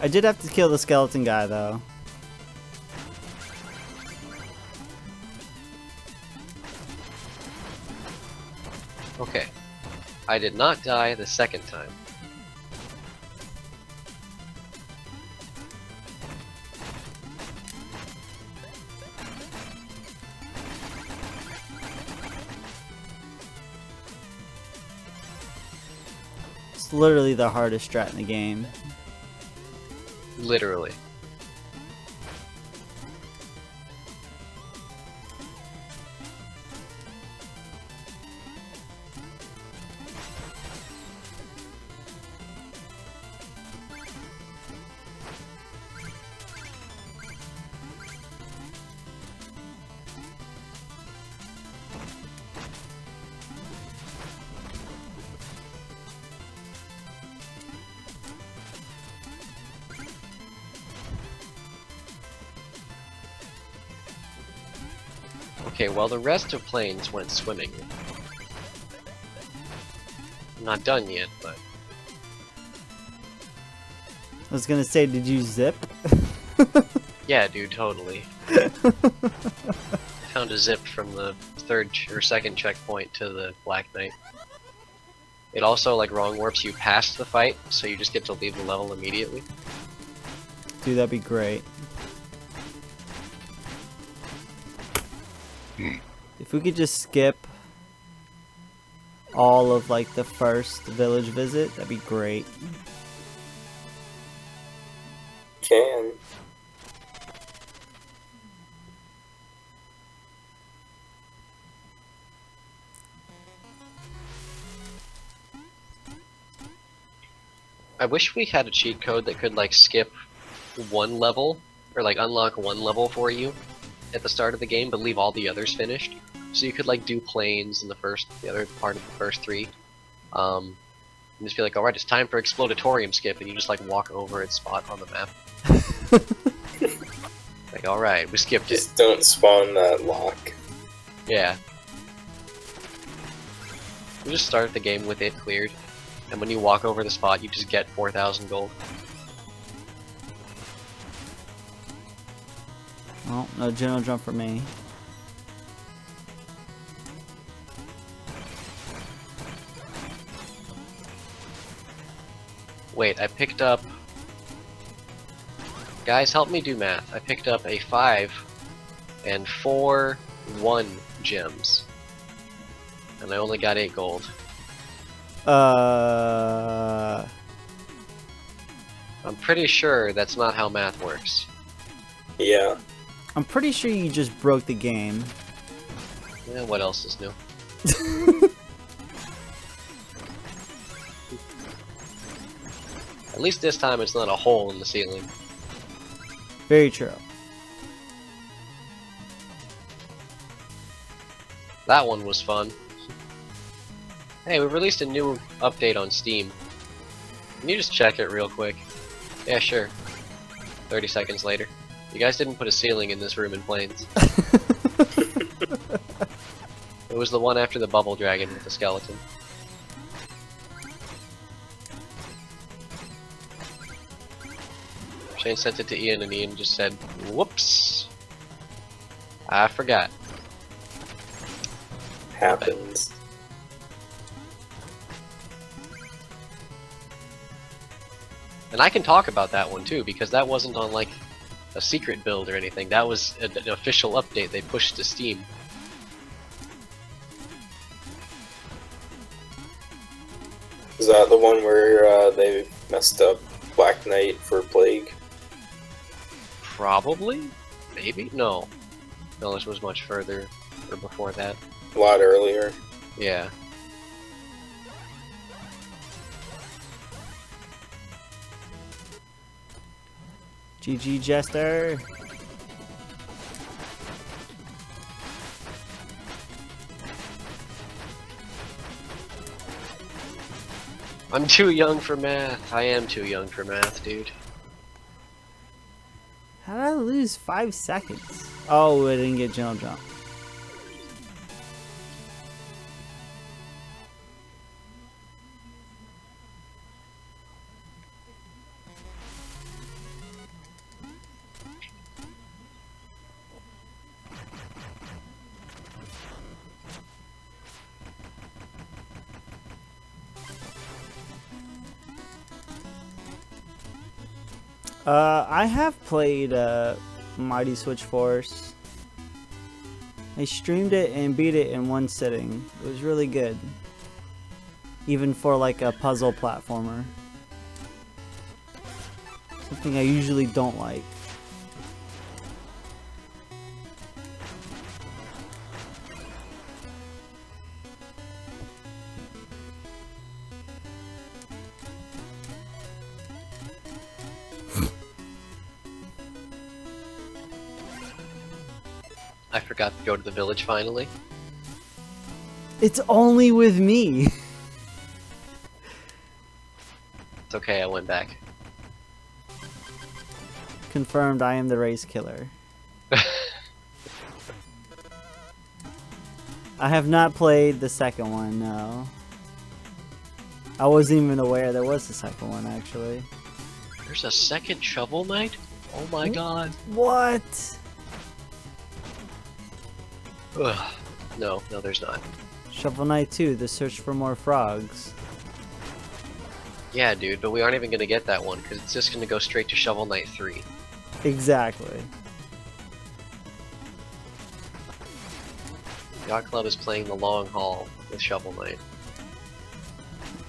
I did have to kill the skeleton guy though. I did not die the second time. It's literally the hardest strat in the game. Literally. Well the rest of Plains went swimming. I'm not done yet, but I was gonna say, did you zip? yeah, dude, totally. Found a zip from the third ch- or second checkpoint to the Black Knight. It also like wrong warps you past the fight, so you just get to leave the level immediately. Dude, that'd be great. If we could just skip all of like the first village visit, that'd be great. Can. I wish we had a cheat code that could like skip one level or like unlock one level for you at the start of the game, but leave all the others finished. So you could like do Plains in the first, the other part of the first three, um, and just be like, all right, it's time for Explodatorium skip, and you just like walk over its spot on the map. like, all right, we skipped it. Just don't spawn that lock. Yeah. You just start the game with it cleared, and when you walk over the spot, you just get 4,000 gold. Oh, no general jump for me. Wait, I picked up... Guys, help me do math. I picked up a 5 and 4 1 gems. And I only got 8 gold. Uh, I'm pretty sure that's not how math works. Yeah. I'm pretty sure you just broke the game. Eh, what else is new? At least this time it's not a hole in the ceiling. Very true. That one was fun. Hey, we released a new update on Steam. Can you just check it real quick? Yeah, sure. 30 seconds later. You guys didn't put a ceiling in this room in Plains. it was the one after the bubble dragon with the skeleton. Shane sent it to Ian and Ian just said, whoops. I forgot. Happens. And I can talk about that one too, because that wasn't on like a secret build or anything. That was an an official update they pushed to Steam. Is that the one where uh, they messed up Black Knight for Plague? Probably? Maybe? No. No, this was much further, or before that. A lot earlier. Yeah. GG Jester. I'm too young for math. I am too young for math, dude. How did I lose five seconds? Oh, I didn't get general jump. Uh, I have played uh, Mighty Switch Force. I streamed it and beat it in one sitting. It was really good. Even for like a puzzle platformer. Something I usually don't like. To the village finally. It's only with me. It's okay, I went back. Confirmed I am the race killer. I have not played the second one, no. I wasn't even aware there was a second one, actually. There's a second Shovel Knight? Oh my god. What? Ugh. No, no, there's not. Shovel Knight 2, The Search for More Frogs. Yeah, dude, but we aren't even gonna get that one because it's just gonna go straight to Shovel Knight 3. Exactly. Yacht Club is playing the long haul with Shovel Knight.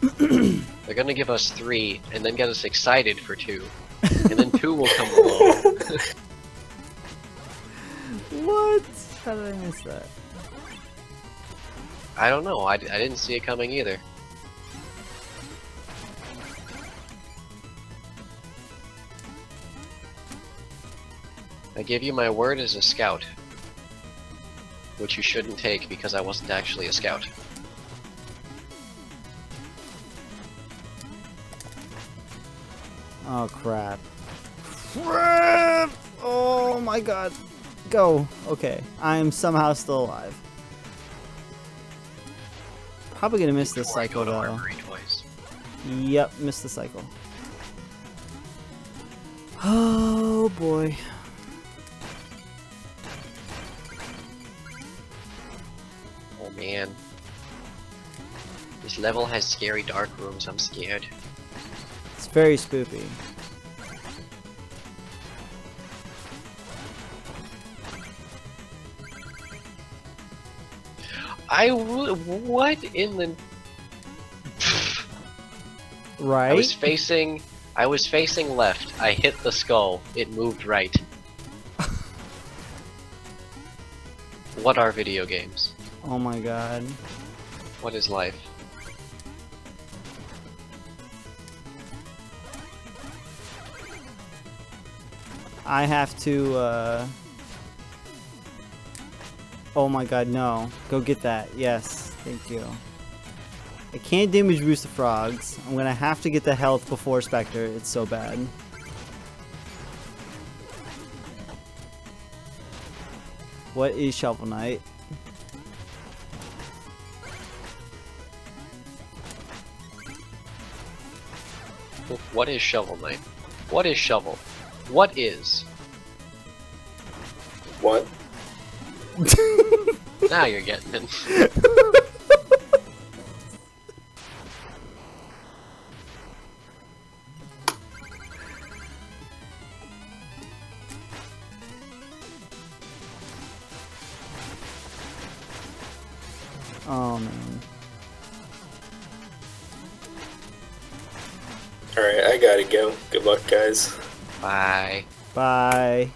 They're gonna give us three and then get us excited for two. And then two will come along. What? How did I miss that? I don't know, I, I didn't see it coming either. I give you my word as a scout. Which you shouldn't take because I wasn't actually a scout. Oh crap. Crap! Oh my god. Go. Okay. I'm somehow still alive. Probably gonna miss this cycle though. Yep, missed the cycle. Oh boy. Oh man. This level has scary dark rooms, I'm scared. It's very spoopy. I what in the Right? I was facing I was facing left. I hit the skull. It moved right. what are video games? Oh my god. What is life? I have to, uh... Oh my god, no. Go get that. Yes, thank you. I can't damage boost the frogs. I'm gonna have to get the health before Spectre. It's so bad. What is Shovel Knight? What is Shovel Knight? What is Shovel? What is? What? Now you're getting it. Oh man. Alright, I gotta go. Good luck, guys. Bye. Bye.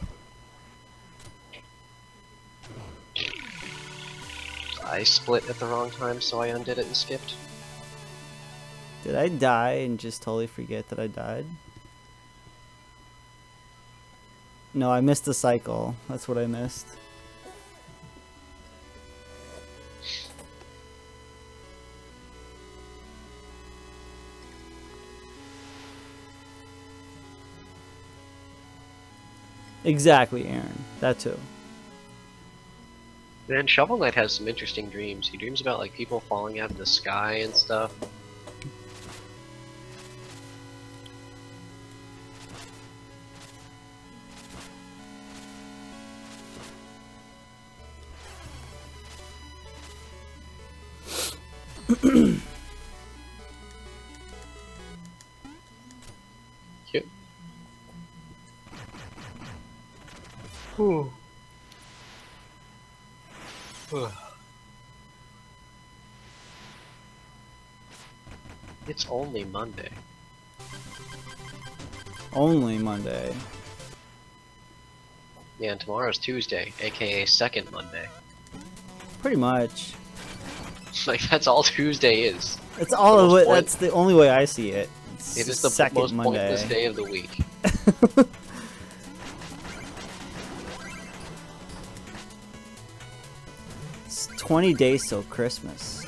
Split at the wrong time, so I undid it and skipped. Did I die and just totally forget that I died? No, I missed the cycle. That's what I missed. Exactly, Aaron. That too. Man, Shovel Knight has some interesting dreams. He dreams about like people falling out of the sky and stuff. It's only Monday. Only Monday. Yeah, and tomorrow's Tuesday, aka second Monday. Pretty much. Like that's all Tuesday is. It's all of it. That's the only way I see it. It's It is the second most Monday. pointless day of the week. It's 20 days till Christmas.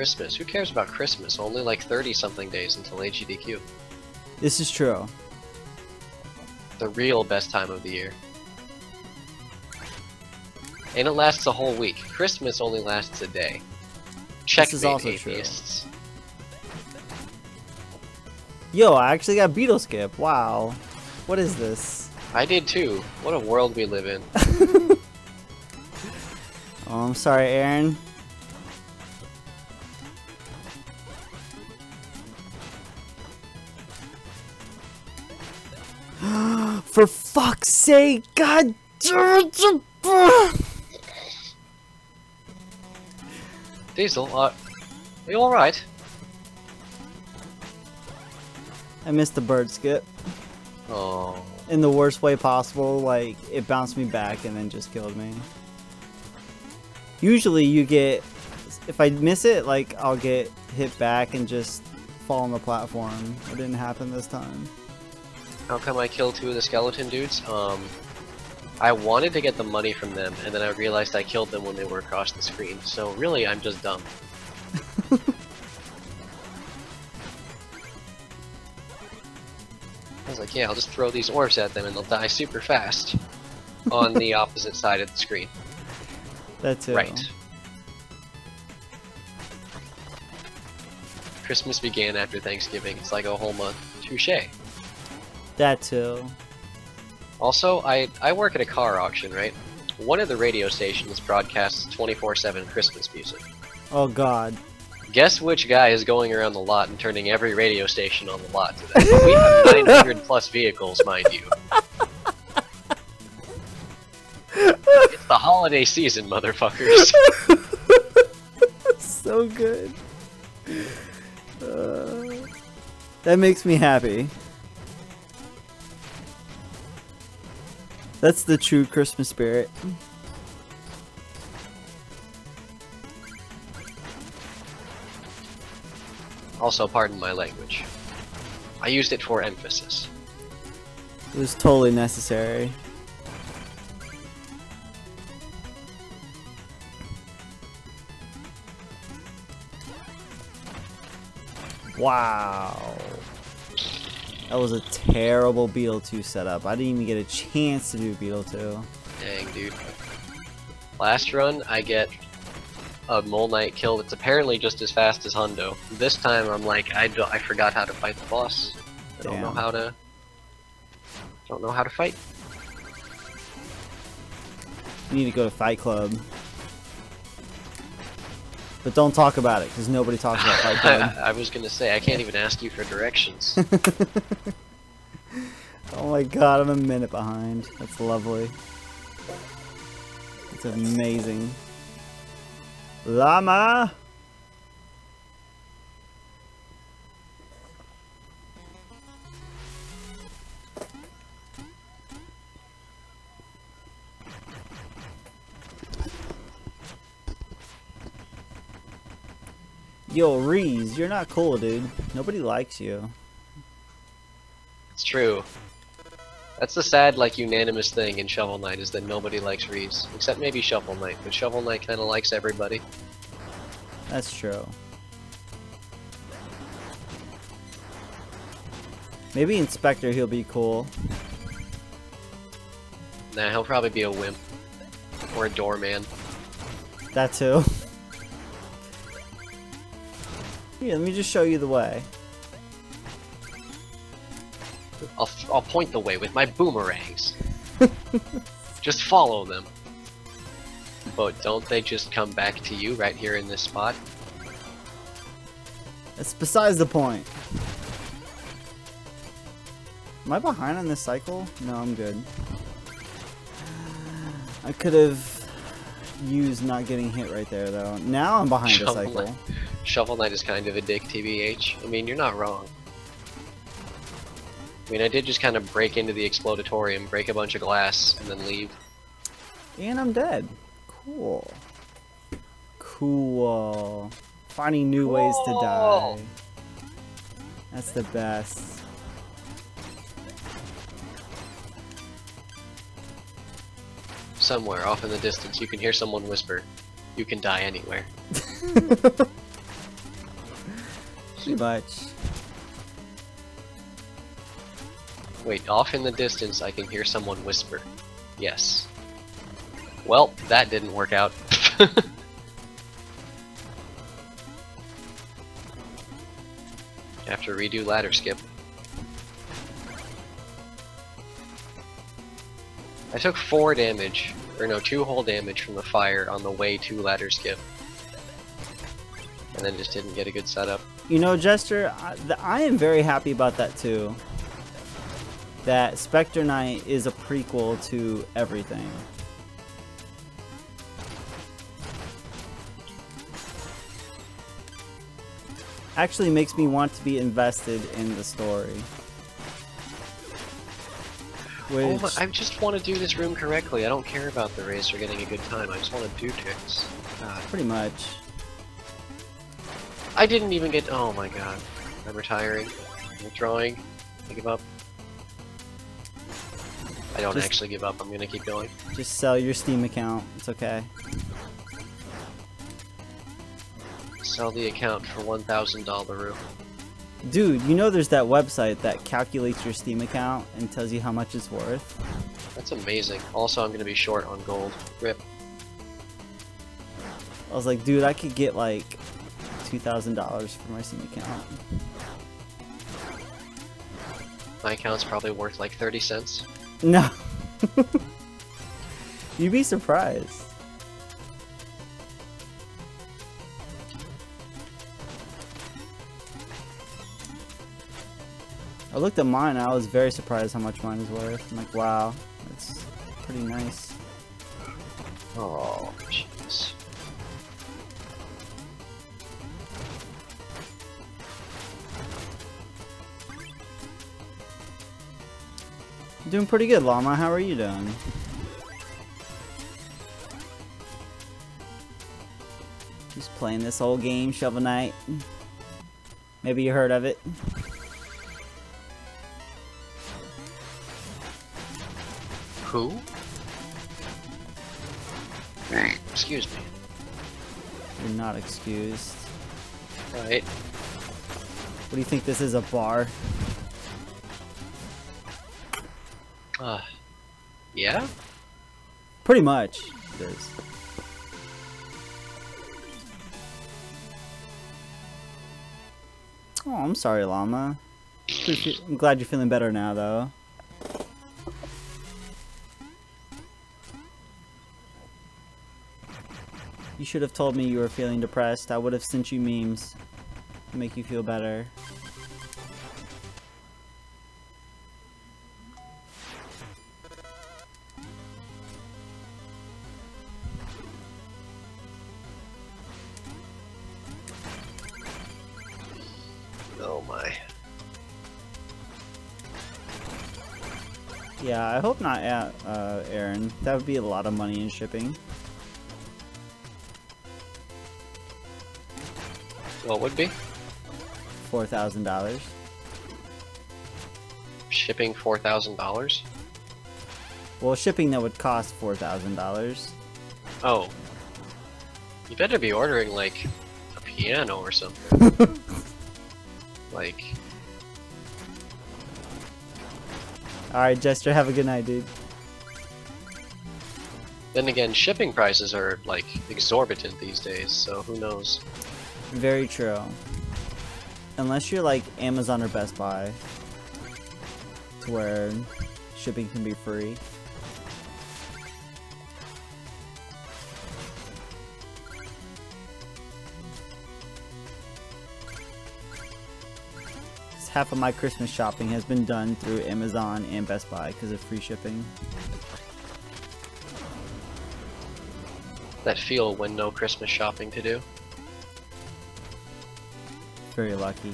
Christmas. Who cares about Christmas? Only like 30 something days until AGDQ. This is true. The real best time of the year. And it lasts a whole week. Christmas only lasts a day. Checkmate, is also true. atheists. Yo, I actually got beetle skip. Wow. What is this? I did too. What a world we live in. Oh, I'm sorry, Aaron. For fuck's sake, god damn it! Diezal, uh, are you alright? I missed the bird skip. Oh. In the worst way possible, like, it bounced me back and then just killed me. Usually you get, if I miss it, like, I'll get hit back and just fall on the platform. It didn't happen this time. How come I killed two of the skeleton dudes? Um, I wanted to get the money from them, and then I realized I killed them when they were across the screen. So really, I'm just dumb. I was like, yeah, I'll just throw these orbs at them and they'll die super fast on the opposite side of the screen. That's too. Right. Christmas began after Thanksgiving. It's like a whole month. Touche. That too. Also, I I work at a car auction, right? One of the radio stations broadcasts 24/7 Christmas music. Oh god. Guess which guy is going around the lot and turning every radio station on the lot today? we have 900 plus vehicles, mind you. it's the holiday season, motherfuckers. so good. Uh, that makes me happy. That's the true Christmas spirit. Also, pardon my language. I used it for emphasis. It was totally necessary. Wow. That was a terrible Beetle 2 setup. I didn't even get a chance to do Beetle 2. Dang, dude. Last run, I get a Mole Knight kill that's apparently just as fast as Hundo. This time, I'm like, I, do, I forgot how to fight the boss. I don't know how to... Don't know how to fight. You need to go to Fight Club. But don't talk about it, because nobody talks about Fight Club. I, I was gonna say, I can't even ask you for directions. oh my god, I'm a minute behind. That's lovely. It's amazing. Llama! Yo, Reese, you're not cool, dude. Nobody likes you. it's true. That's the sad, like, unanimous thing in Shovel Knight, is that nobody likes Reese. Except maybe Shovel Knight, but Shovel Knight kinda likes everybody. That's true. Maybe Inspector, he'll be cool. Nah, he'll probably be a wimp. Or a doorman. That too. Here, let me just show you the way. I'll, I'll point the way with my boomerangs. just follow them. But don't they just come back to you right here in this spot? That's besides the point. Am I behind on this cycle? No, I'm good. I could have used not getting hit right there, though. Now I'm behind the cycle. Shovel Knight is kind of a dick, TBH. I mean, you're not wrong. I mean, I did just kind of break into the Explodatorium, break a bunch of glass, and then leave. And I'm dead. Cool. Cool. Finding new ways to die. That's the best. Somewhere off in the distance, you can hear someone whisper, You can die anywhere. Much. Wait, off in the distance, I can hear someone whisper, Yes. Well, that didn't work out. Have to redo ladder skip. I took four damage, or no, two whole damage from the fire on the way to ladder skip. And then just didn't get a good setup. You know, Jester, I, the, I am very happy about that too. That Spectre Knight is a prequel to everything. Actually makes me want to be invested in the story. Which, Oh my, I just want to do this room correctly. I don't care about the race or getting a good time. I just want to do tricks. God. pretty much. I didn't even get. Oh my god. I'm retiring. I'm withdrawing. I give up. I don't Just- actually give up. I'm gonna keep going. Just sell your Steam account. It's okay. Sell the account for one thousand dollar. Dude, you know there's that website that calculates your Steam account and tells you how much it's worth? That's amazing. Also, I'm gonna be short on gold. Rip. I was like, dude, I could get like $2,000 for my Steam account. My account's probably worth like thirty cents. No. You'd be surprised. I looked at mine, I was very surprised how much mine is worth. I'm like, wow, that's pretty nice. Oh, jeez. Doing pretty good, Llama. How are you doing? Just playing this old game, Shovel Knight. Maybe you heard of it. Who? Excuse me. You're not excused. Right. What do you think this is, a bar? Uh, yeah? Pretty much. It is. Oh, I'm sorry, Llama. I'm glad you're feeling better now, though. You should have told me you were feeling depressed. I would have sent you memes to make you feel better. I hope not, uh, uh, Aaron. That would be a lot of money in shipping. What would be? Four thousand dollars. Shipping four thousand dollars? Well, shipping that would cost four thousand dollars. Oh. You better be ordering like a piano or something. like All right, Jester, have a good night, dude. then again, shipping prices are like exorbitant these days, so who knows? Very true. Unless you're like Amazon or Best Buy, to where shipping can be free. Half of my Christmas shopping has been done through Amazon and Best Buy because of free shipping. That feel when no Christmas shopping to do. Very lucky.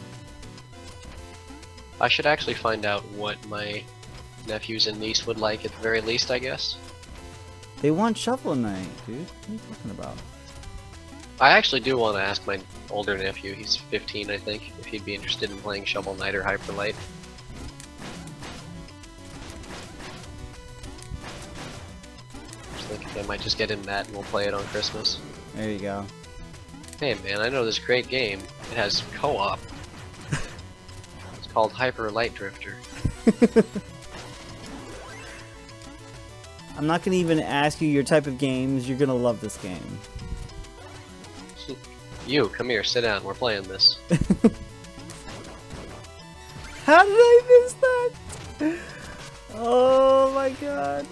I should actually find out what my nephews and niece would like at the very least, I guess. They want Shovel Knight, dude. What are you talking about? I actually do want to ask my older nephew, he's 15 I think, if he'd be interested in playing Shovel Knight or Hyper Light. Just thinking I might just get him that and we'll play it on Christmas. There you go. Hey man, I know this great game. It has co-op. it's called Hyper Light Drifter. I'm not gonna even ask you your type of games. You're gonna love this game. You, come here, sit down. We're playing this. How did I miss that? Oh my god.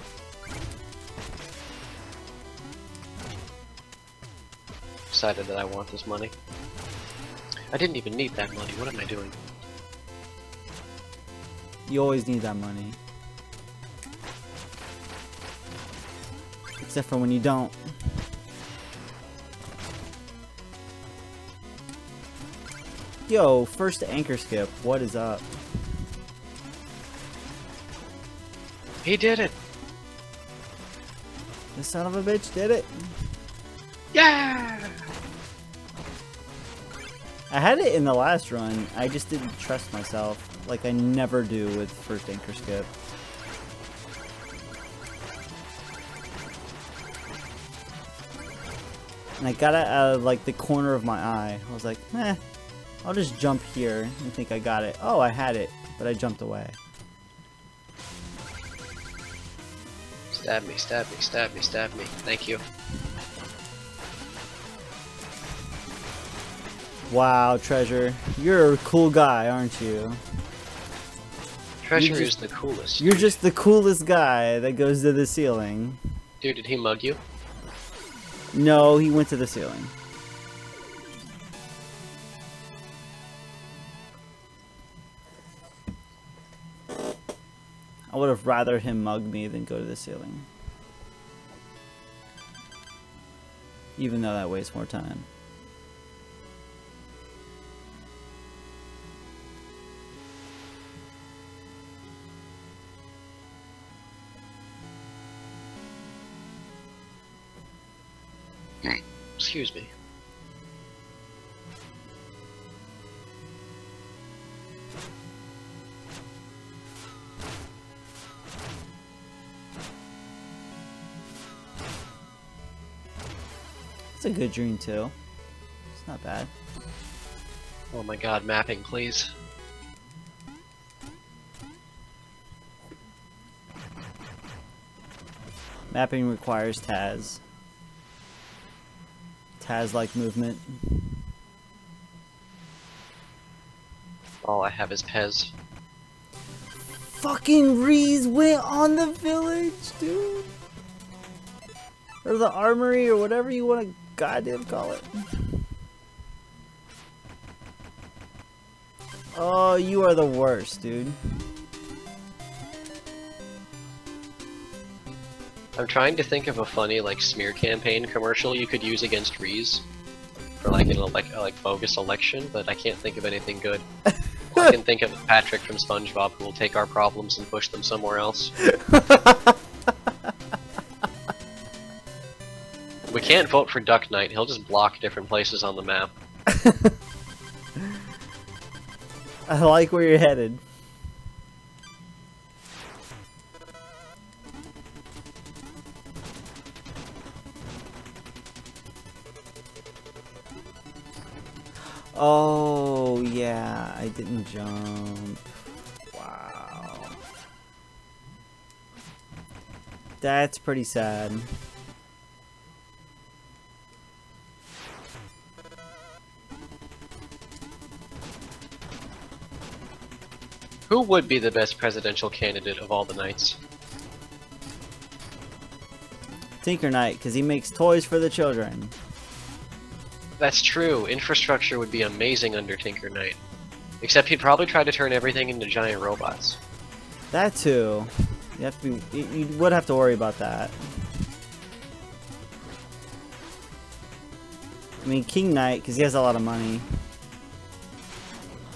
Decided that I want this money. I didn't even need that money. What am I doing? You always need that money. Except for when you don't. Yo, first anchor skip. What is up? He did it! This son of a bitch did it. Yeah! I had it in the last run. I just didn't trust myself. Like I never do with first anchor skip. And I got it out of like the corner of my eye. I was like, eh, I'll just jump here and think I got it. Oh, I had it, but I jumped away. Stab me, stab me, stab me, stab me. Thank you. Wow, Treasure. You're a cool guy, aren't you? Treasure just- is the coolest. You're just the coolest guy that goes to the ceiling. Dude, did he mug you? No, he went to the ceiling. Would have rather him mug me than go to the ceiling. Even though that wastes more time. Excuse me. Good dream too. It's not bad. Oh my god, mapping, please. Mapping requires Taz. Taz-like movement. All I have is Pez. Fucking Reese went on the village, dude. Or the armory, or whatever you want to goddamn call it. Oh, you are the worst, dude. I'm trying to think of a funny like smear campaign commercial you could use against Reese for like an like uh, like bogus election, but I can't think of anything good. I can think of Patrick from SpongeBob who will take our problems and push them somewhere else. can't vote for Duck Knight. He'll just block different places on the map. I like where you're headed. Oh, yeah, I didn't jump. Wow. That's pretty sad. Who would be the best presidential candidate of all the knights? Tinker Knight, because he makes toys for the children. That's true. Infrastructure would be amazing under Tinker Knight. Except he'd probably try to turn everything into giant robots. That too. You have to be, you, you would have to worry about that. I mean, King Knight, because he has a lot of money.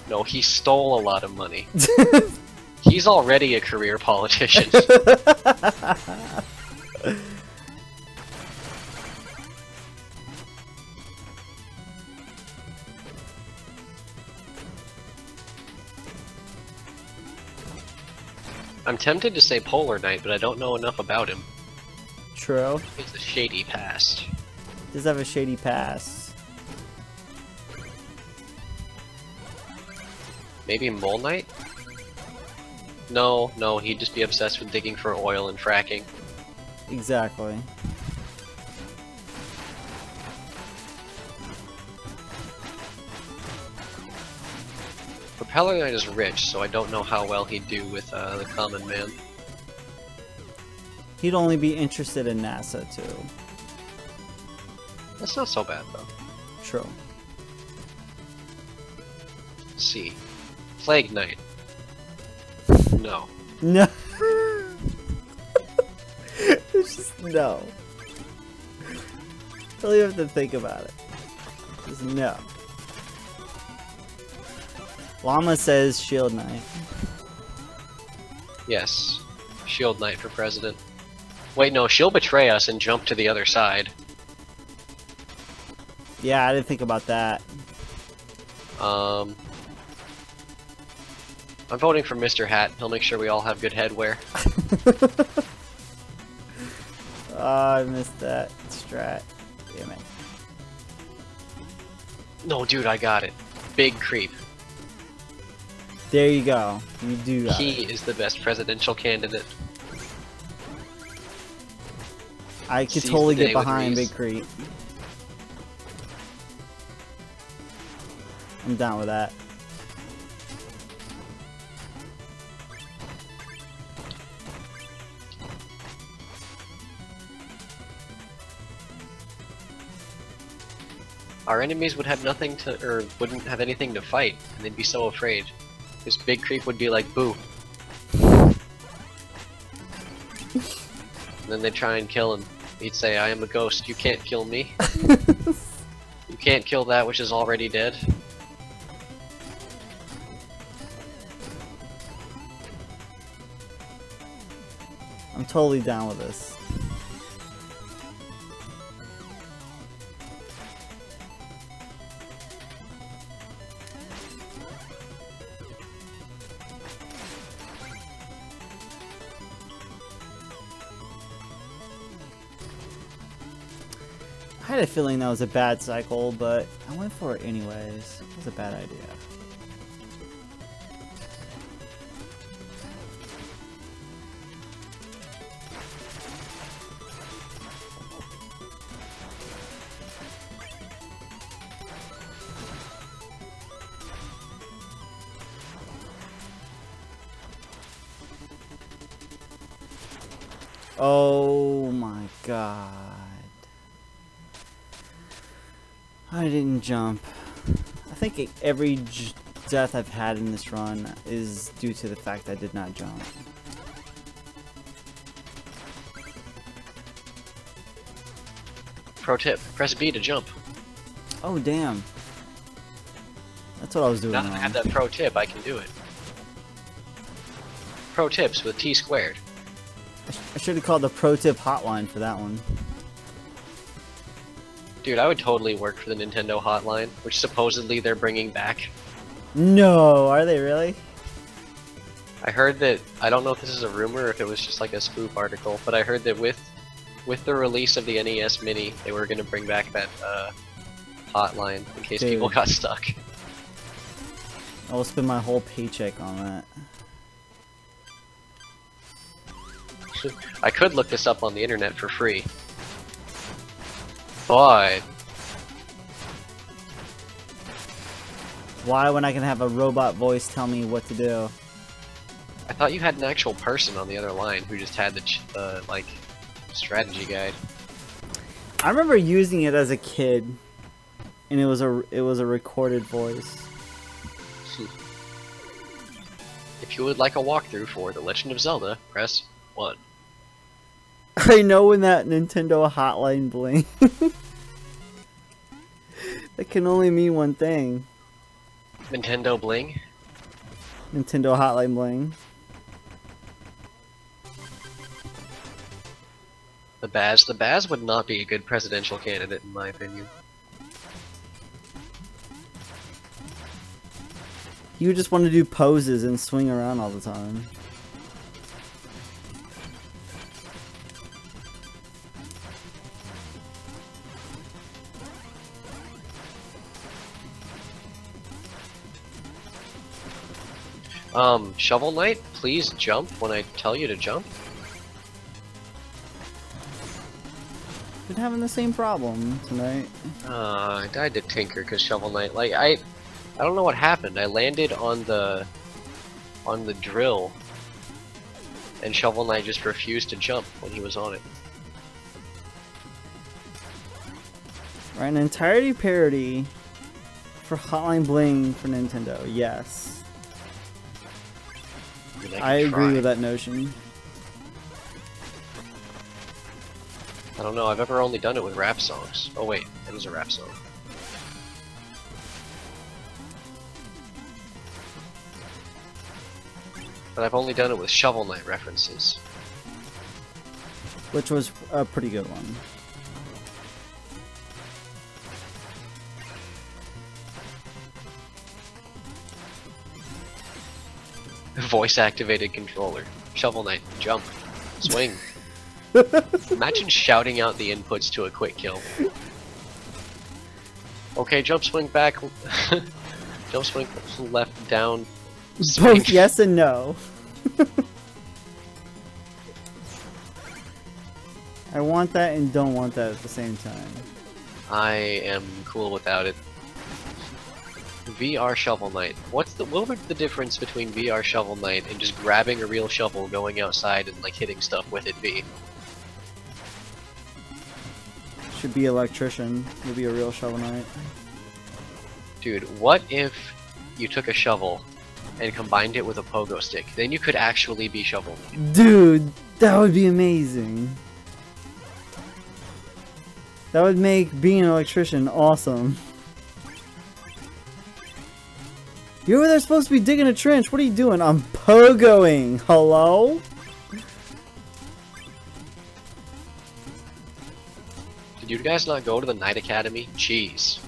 No, he stole a lot of money. He's already a career politician. I'm tempted to say Polar Knight, but I don't know enough about him. True. He's a shady past. Does have a shady past. Maybe Mole Knight? No, no, he'd just be obsessed with digging for oil and fracking. Exactly. Propeller Knight is rich, so I don't know how well he'd do with uh, the common man. He'd only be interested in NASA too. That's not so bad though. True. Let's see. Plague Knight. No. No. it's just no. Really have to think about it. Just no. Llama says Shield Knight. Yes. Shield Knight for president. Wait, no, she'll betray us and jump to the other side. Yeah, I didn't think about that. Um, I'm voting for Mr. Hat. He'll make sure we all have good headwear. oh, I missed that strat. Damn it. No, dude, I got it. Big creep. There you go. You do He it. is the best presidential candidate. I could seize totally get behind Big Creep. I'm down with that. Our enemies would have nothing to, or wouldn't have anything to fight, and they'd be so afraid. This big creep would be like, boo. and then they'd try and kill him. He'd say, I am a ghost, you can't kill me. you can't kill that which is already dead. I'm totally down with this. Had a feeling that was a bad cycle, but I went for it anyways. It was a bad idea. Oh my god. I didn't jump. I think every j- death I've had in this run is due to the fact I did not jump. Pro tip, press B to jump. Oh damn. That's what I was doing Now that I have that pro tip, I can do it. Pro tips with T squared. I, sh- I should have called the pro tip hotline for that one. Dude, I would totally work for the Nintendo hotline, which supposedly they're bringing back. No, are they really? I heard that I don't know if this is a rumor or if it was just like a scoop article, but I heard that with with the release of the NES Mini, they were gonna bring back that uh, hotline in case Dude. people got stuck. I will spend my whole paycheck on that. I could look this up on the internet for free. But Why when I can have a robot voice tell me what to do? I thought you had an actual person on the other line who just had the ch- uh, like strategy guide. I remember using it as a kid, and it was a it was a recorded voice. If you would like a walkthrough for The Legend of Zelda, press 1. I know when that Nintendo hotline bling. that can only mean one thing. Nintendo Bling. Nintendo hotline bling. The Baz. The Baz would not be a good presidential candidate in my opinion. You just want to do poses and swing around all the time. Um, Shovel Knight, please jump when I tell you to jump. Been having the same problem tonight. Uh, I died to Tinker because Shovel Knight. Like I, I don't know what happened. I landed on the, on the drill, and Shovel Knight just refused to jump when he was on it. Right, an entirety parody for Hotline Bling for Nintendo. Yes. I, mean, I can agree try. with that notion. I don't know. I've ever only done it with rap songs. Oh wait, it is a rap song. But I've only done it with Shovel Knight references. Which was a pretty good one. Voice activated controller. Shovel Knight, jump, swing. Imagine shouting out the inputs to a quick kill. Okay, jump, swing back. jump, swing left, down. Swing. Both yes and no. I want that and don't want that at the same time. I am cool without it. VR Shovel Knight. What's the what would the difference between VR Shovel Knight and just grabbing a real shovel, going outside and like hitting stuff with it be? Should be electrician. You'll be a real shovel knight. Dude, what if you took a shovel and combined it with a pogo stick? Then you could actually be Shovel Knight. Dude, that would be amazing. That would make being an electrician awesome. You over there supposed to be digging a trench. What are you doing? I'm pogoing. Hello? Did you guys not go to the Night Academy? Jeez.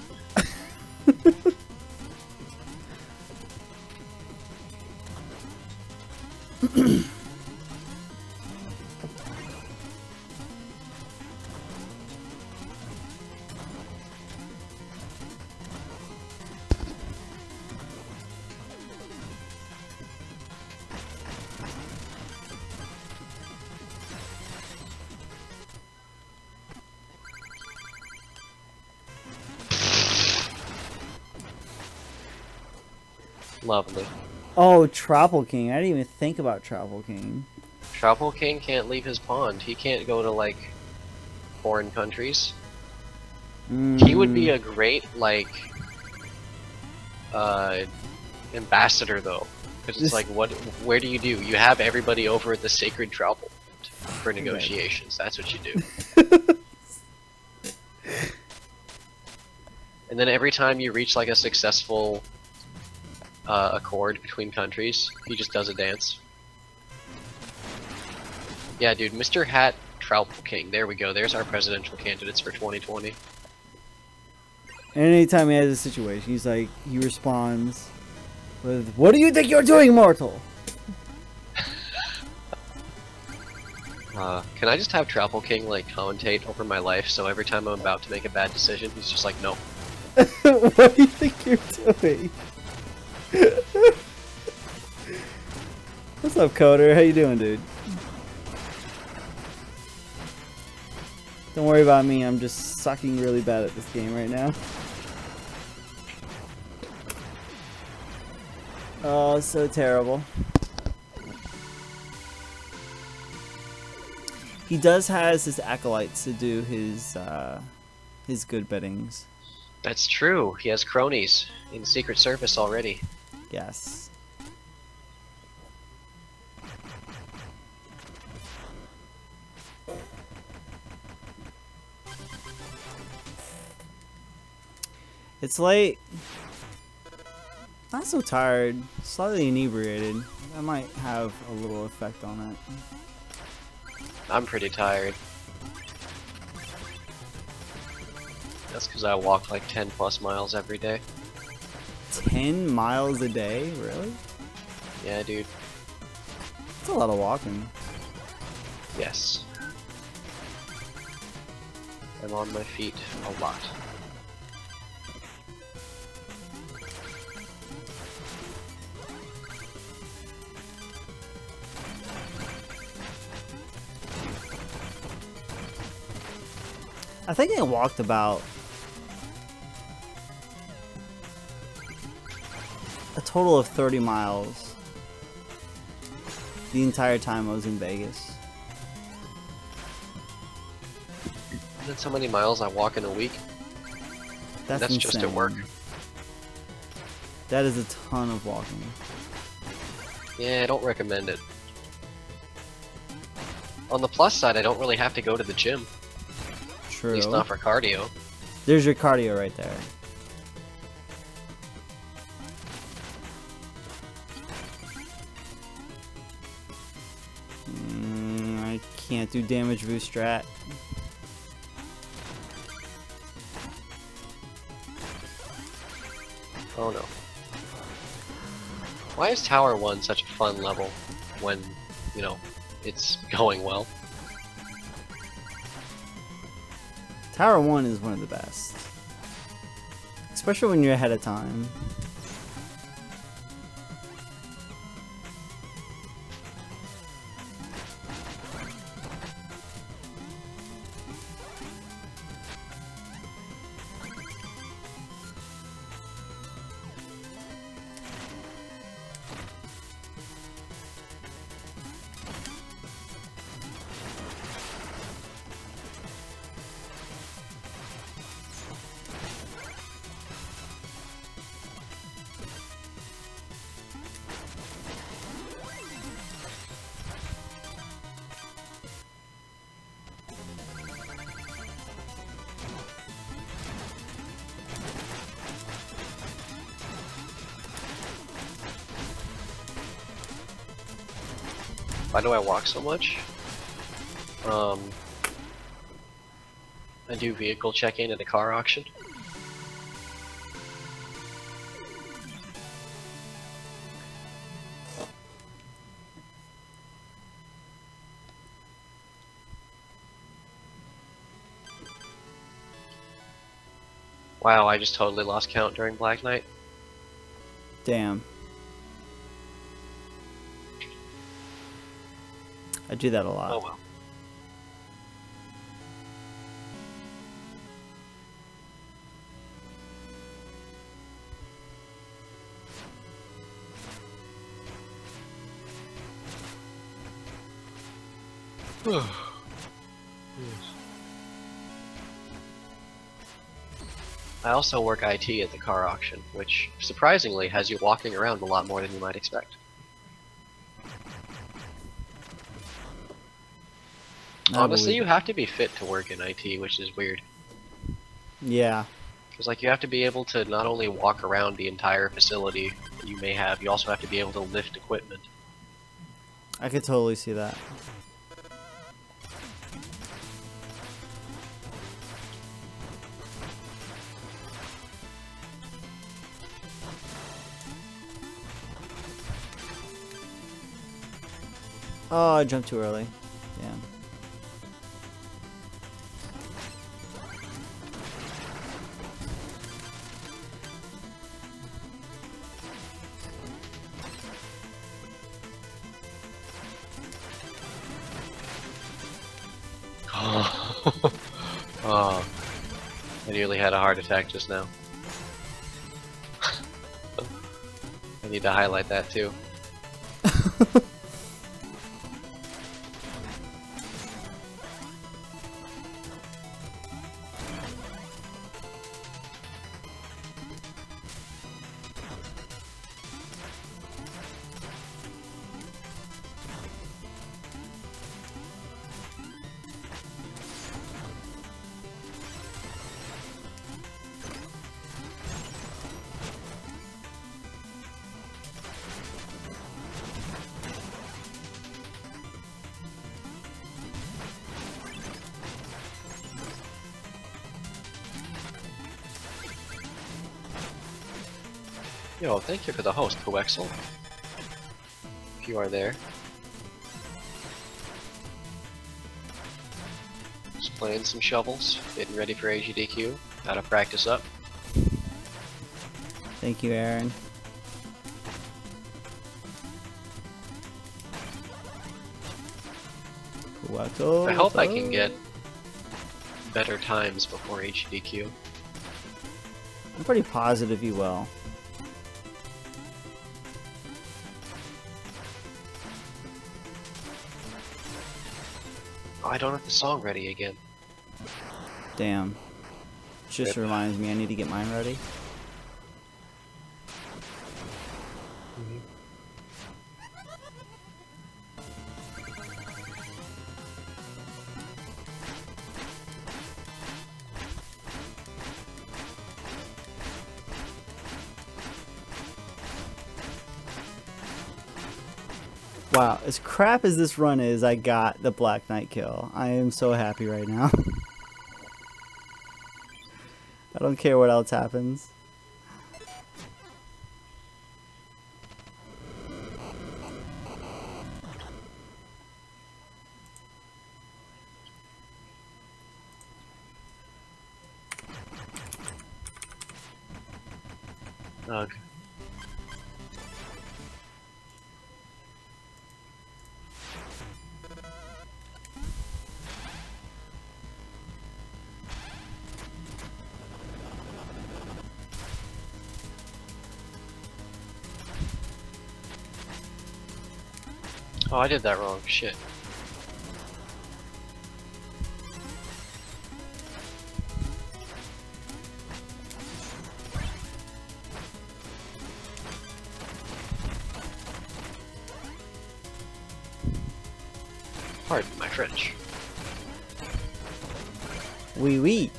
Lovely. Oh, Tropical King. I didn't even think about Tropical King. Tropical King can't leave his pond. He can't go to like foreign countries. He would be Mm, a great like uh ambassador though. Because This- it's like what where do you do? You have everybody over at the sacred tribal for negotiations. That's what you do. and then every time you reach like a successful uh, accord between countries, he just does a dance. Yeah, dude, Mr. Hat Troupple King. There we go. There's our presidential candidates for 2020. And anytime he has a situation, he's like, he responds with, What do you think you're doing, mortal? Uh, can I just have Troupple King like commentate over my life so every time I'm about to make a bad decision, he's just like, no. what do you think you're doing? What's up, Coder? How you doing, dude? Don't worry about me. I'm just sucking really bad at this game right now. Oh, so terrible. He does has his acolytes to do his uh, his good biddings. That's true. He has cronies in Secret Service already. Yes. It's late. Not so tired. Slightly inebriated. That might have a little effect on it. I'm pretty tired. That's because I walk like 10 plus miles every day. 10 miles a day? Really? Yeah, dude. That's a lot of walking. Yes. I'm on my feet a lot. I think I walked about a total of 30 miles the entire time I was in Vegas. That's how many miles I walk in a week. That's, That's just at work. That is a ton of walking. Yeah, I don't recommend it. On the plus side, I don't really have to go to the gym. True. At least not for cardio. There's your cardio right there. Can't do damage boost strat. Oh no. Why is Tower 1 such a fun level when, you know, it's going well? Tower 1 is one of the best. Especially when you're ahead of time. Do I walk so much? Um, I do vehicle check-in at a car auction. Wow, I just totally lost count during Black Knight. Damn. I do that a lot. Oh well. I also work IT at the car auction, which surprisingly has you walking around a lot more than you might expect. Honestly, you have to be fit to work in IT, which is weird. Yeah. Because like you have to be able to not only walk around the entire facility that you may have, you also have to be able to lift equipment. I could totally see that. Oh, I jumped too early. Oh, I nearly had a heart attack just now. I need to highlight that too. Thank you for the host, Coexel. If you are there. Just playing some shovels, getting ready for AGDQ. Gotta practice up. Thank you, Aaron. I hope I can get better times before AGDQ. I'm pretty positive you will. I don't have the song ready again. Damn. Just Rip. reminds me I need to get mine ready. As crap as this run is, I got the Black Knight kill. I am so happy right now. I don't care what else happens. Oh, I did that wrong. Shit. Pardon my French. Wee wee.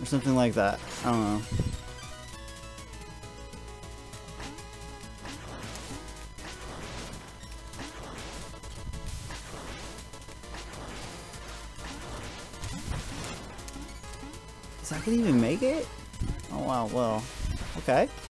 Or something like that. I don't know. Okay.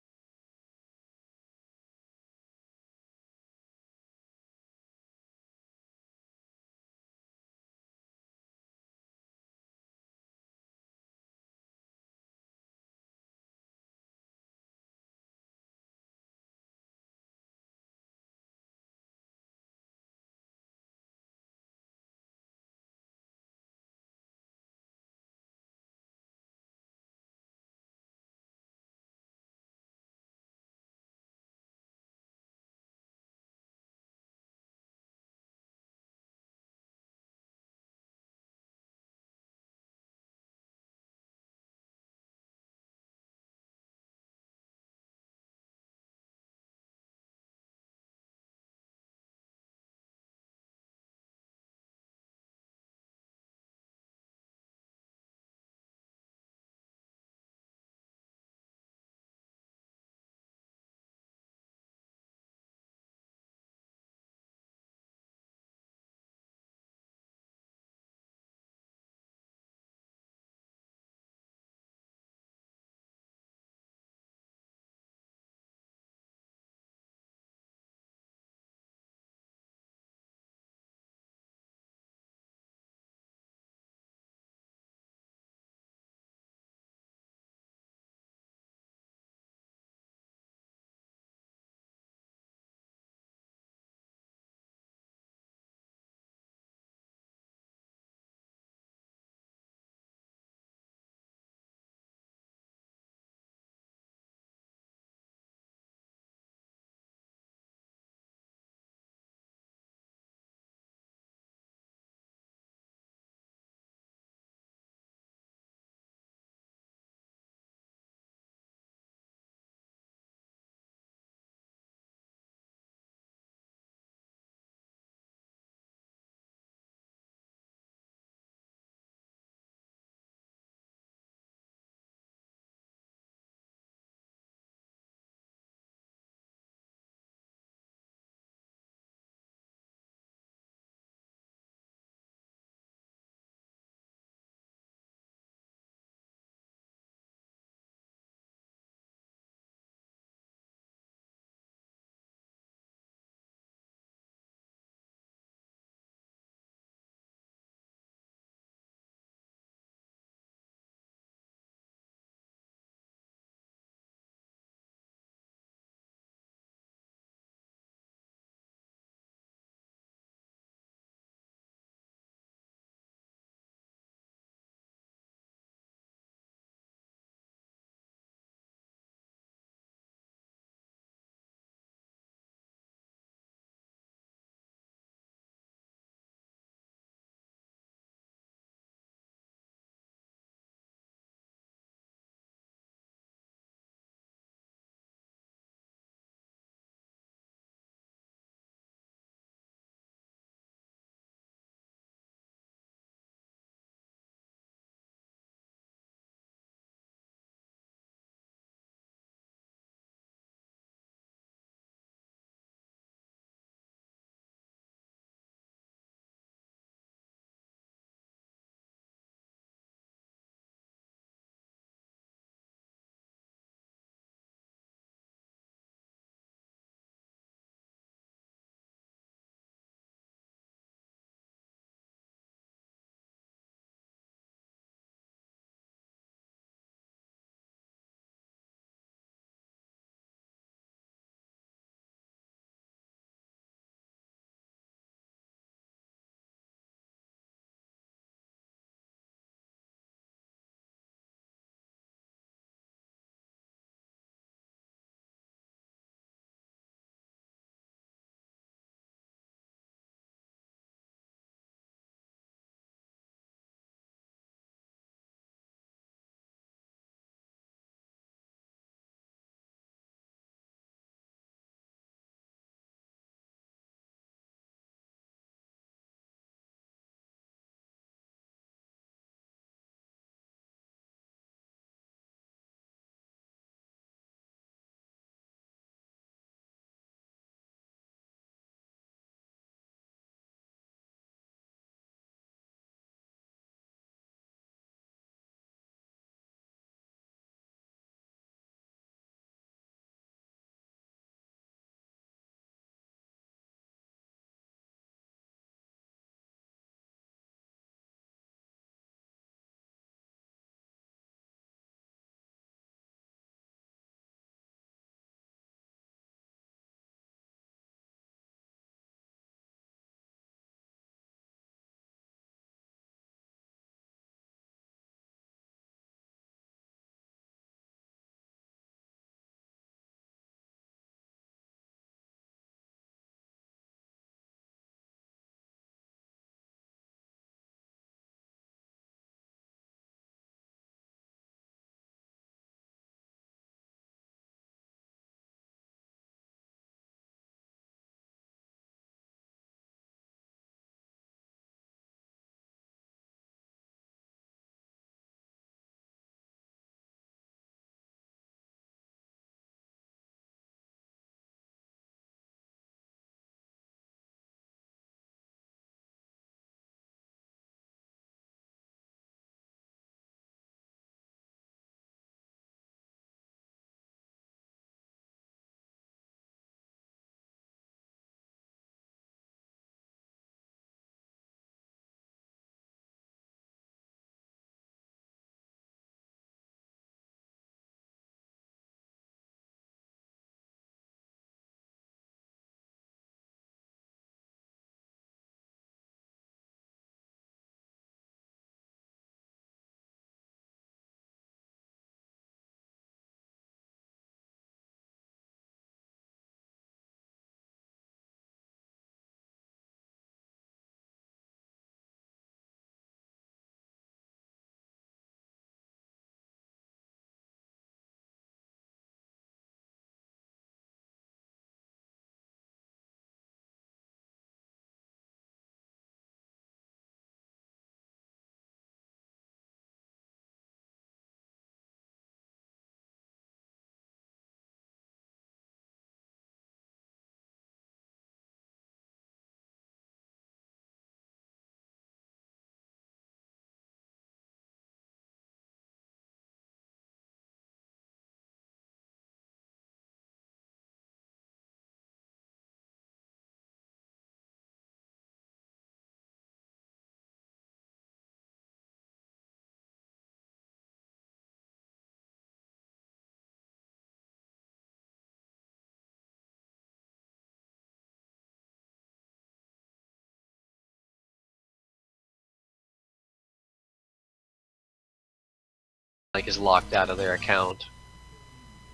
Like is locked out of their account,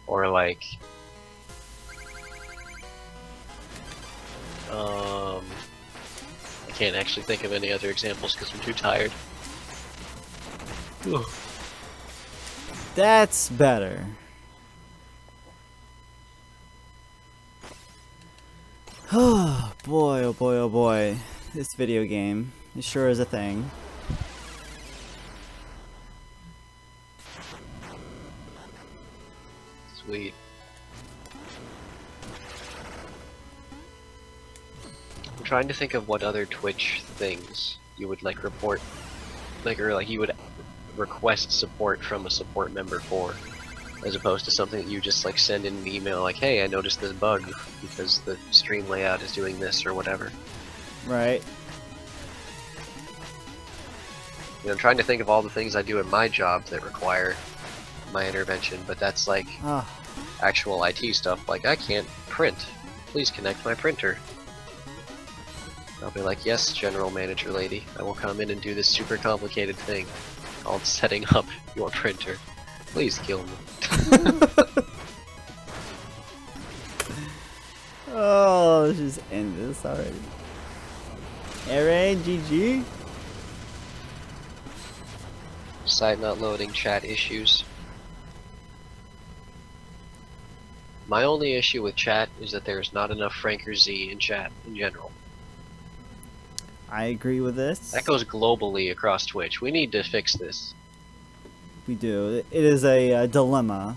or like um, I can't actually think of any other examples because I'm too tired. That's better. Oh boy, oh boy, oh boy. This video game. It sure is a thing. Sweet. I'm trying to think of what other Twitch things you would like report, like or like you would request support from a support member for, as opposed to something that you just like send in an email like, hey, I noticed this bug because the stream layout is doing this or whatever. Right? You know, I'm trying to think of all the things I do in my job that require my intervention, but that's like Ah, actual IT stuff. Like, I can't print. Please connect my printer. I'll be like, yes, general manager lady. I will come in and do this super complicated thing called setting up your printer. Please kill me. oh, let's just end this already. Alright, GG. Site not loading, chat issues. My only issue with chat is that there is not enough FrankerZ in chat in general. I agree with this. That goes globally across Twitch. We need to fix this. We do. It is a, uh dilemma.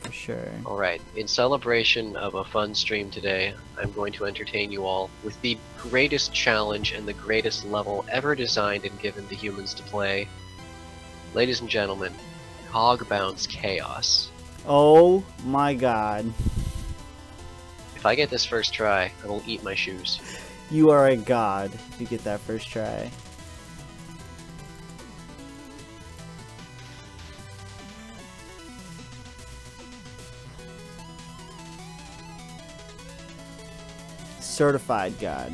For sure. Alright, in celebration of a fun stream today, I'm going to entertain you all with the greatest challenge and the greatest level ever designed and given to humans to play. Ladies and gentlemen, Hog Bounce Chaos. Oh my god. If I get this first try, I will eat my shoes. You are a god if you get that first try. Certified god.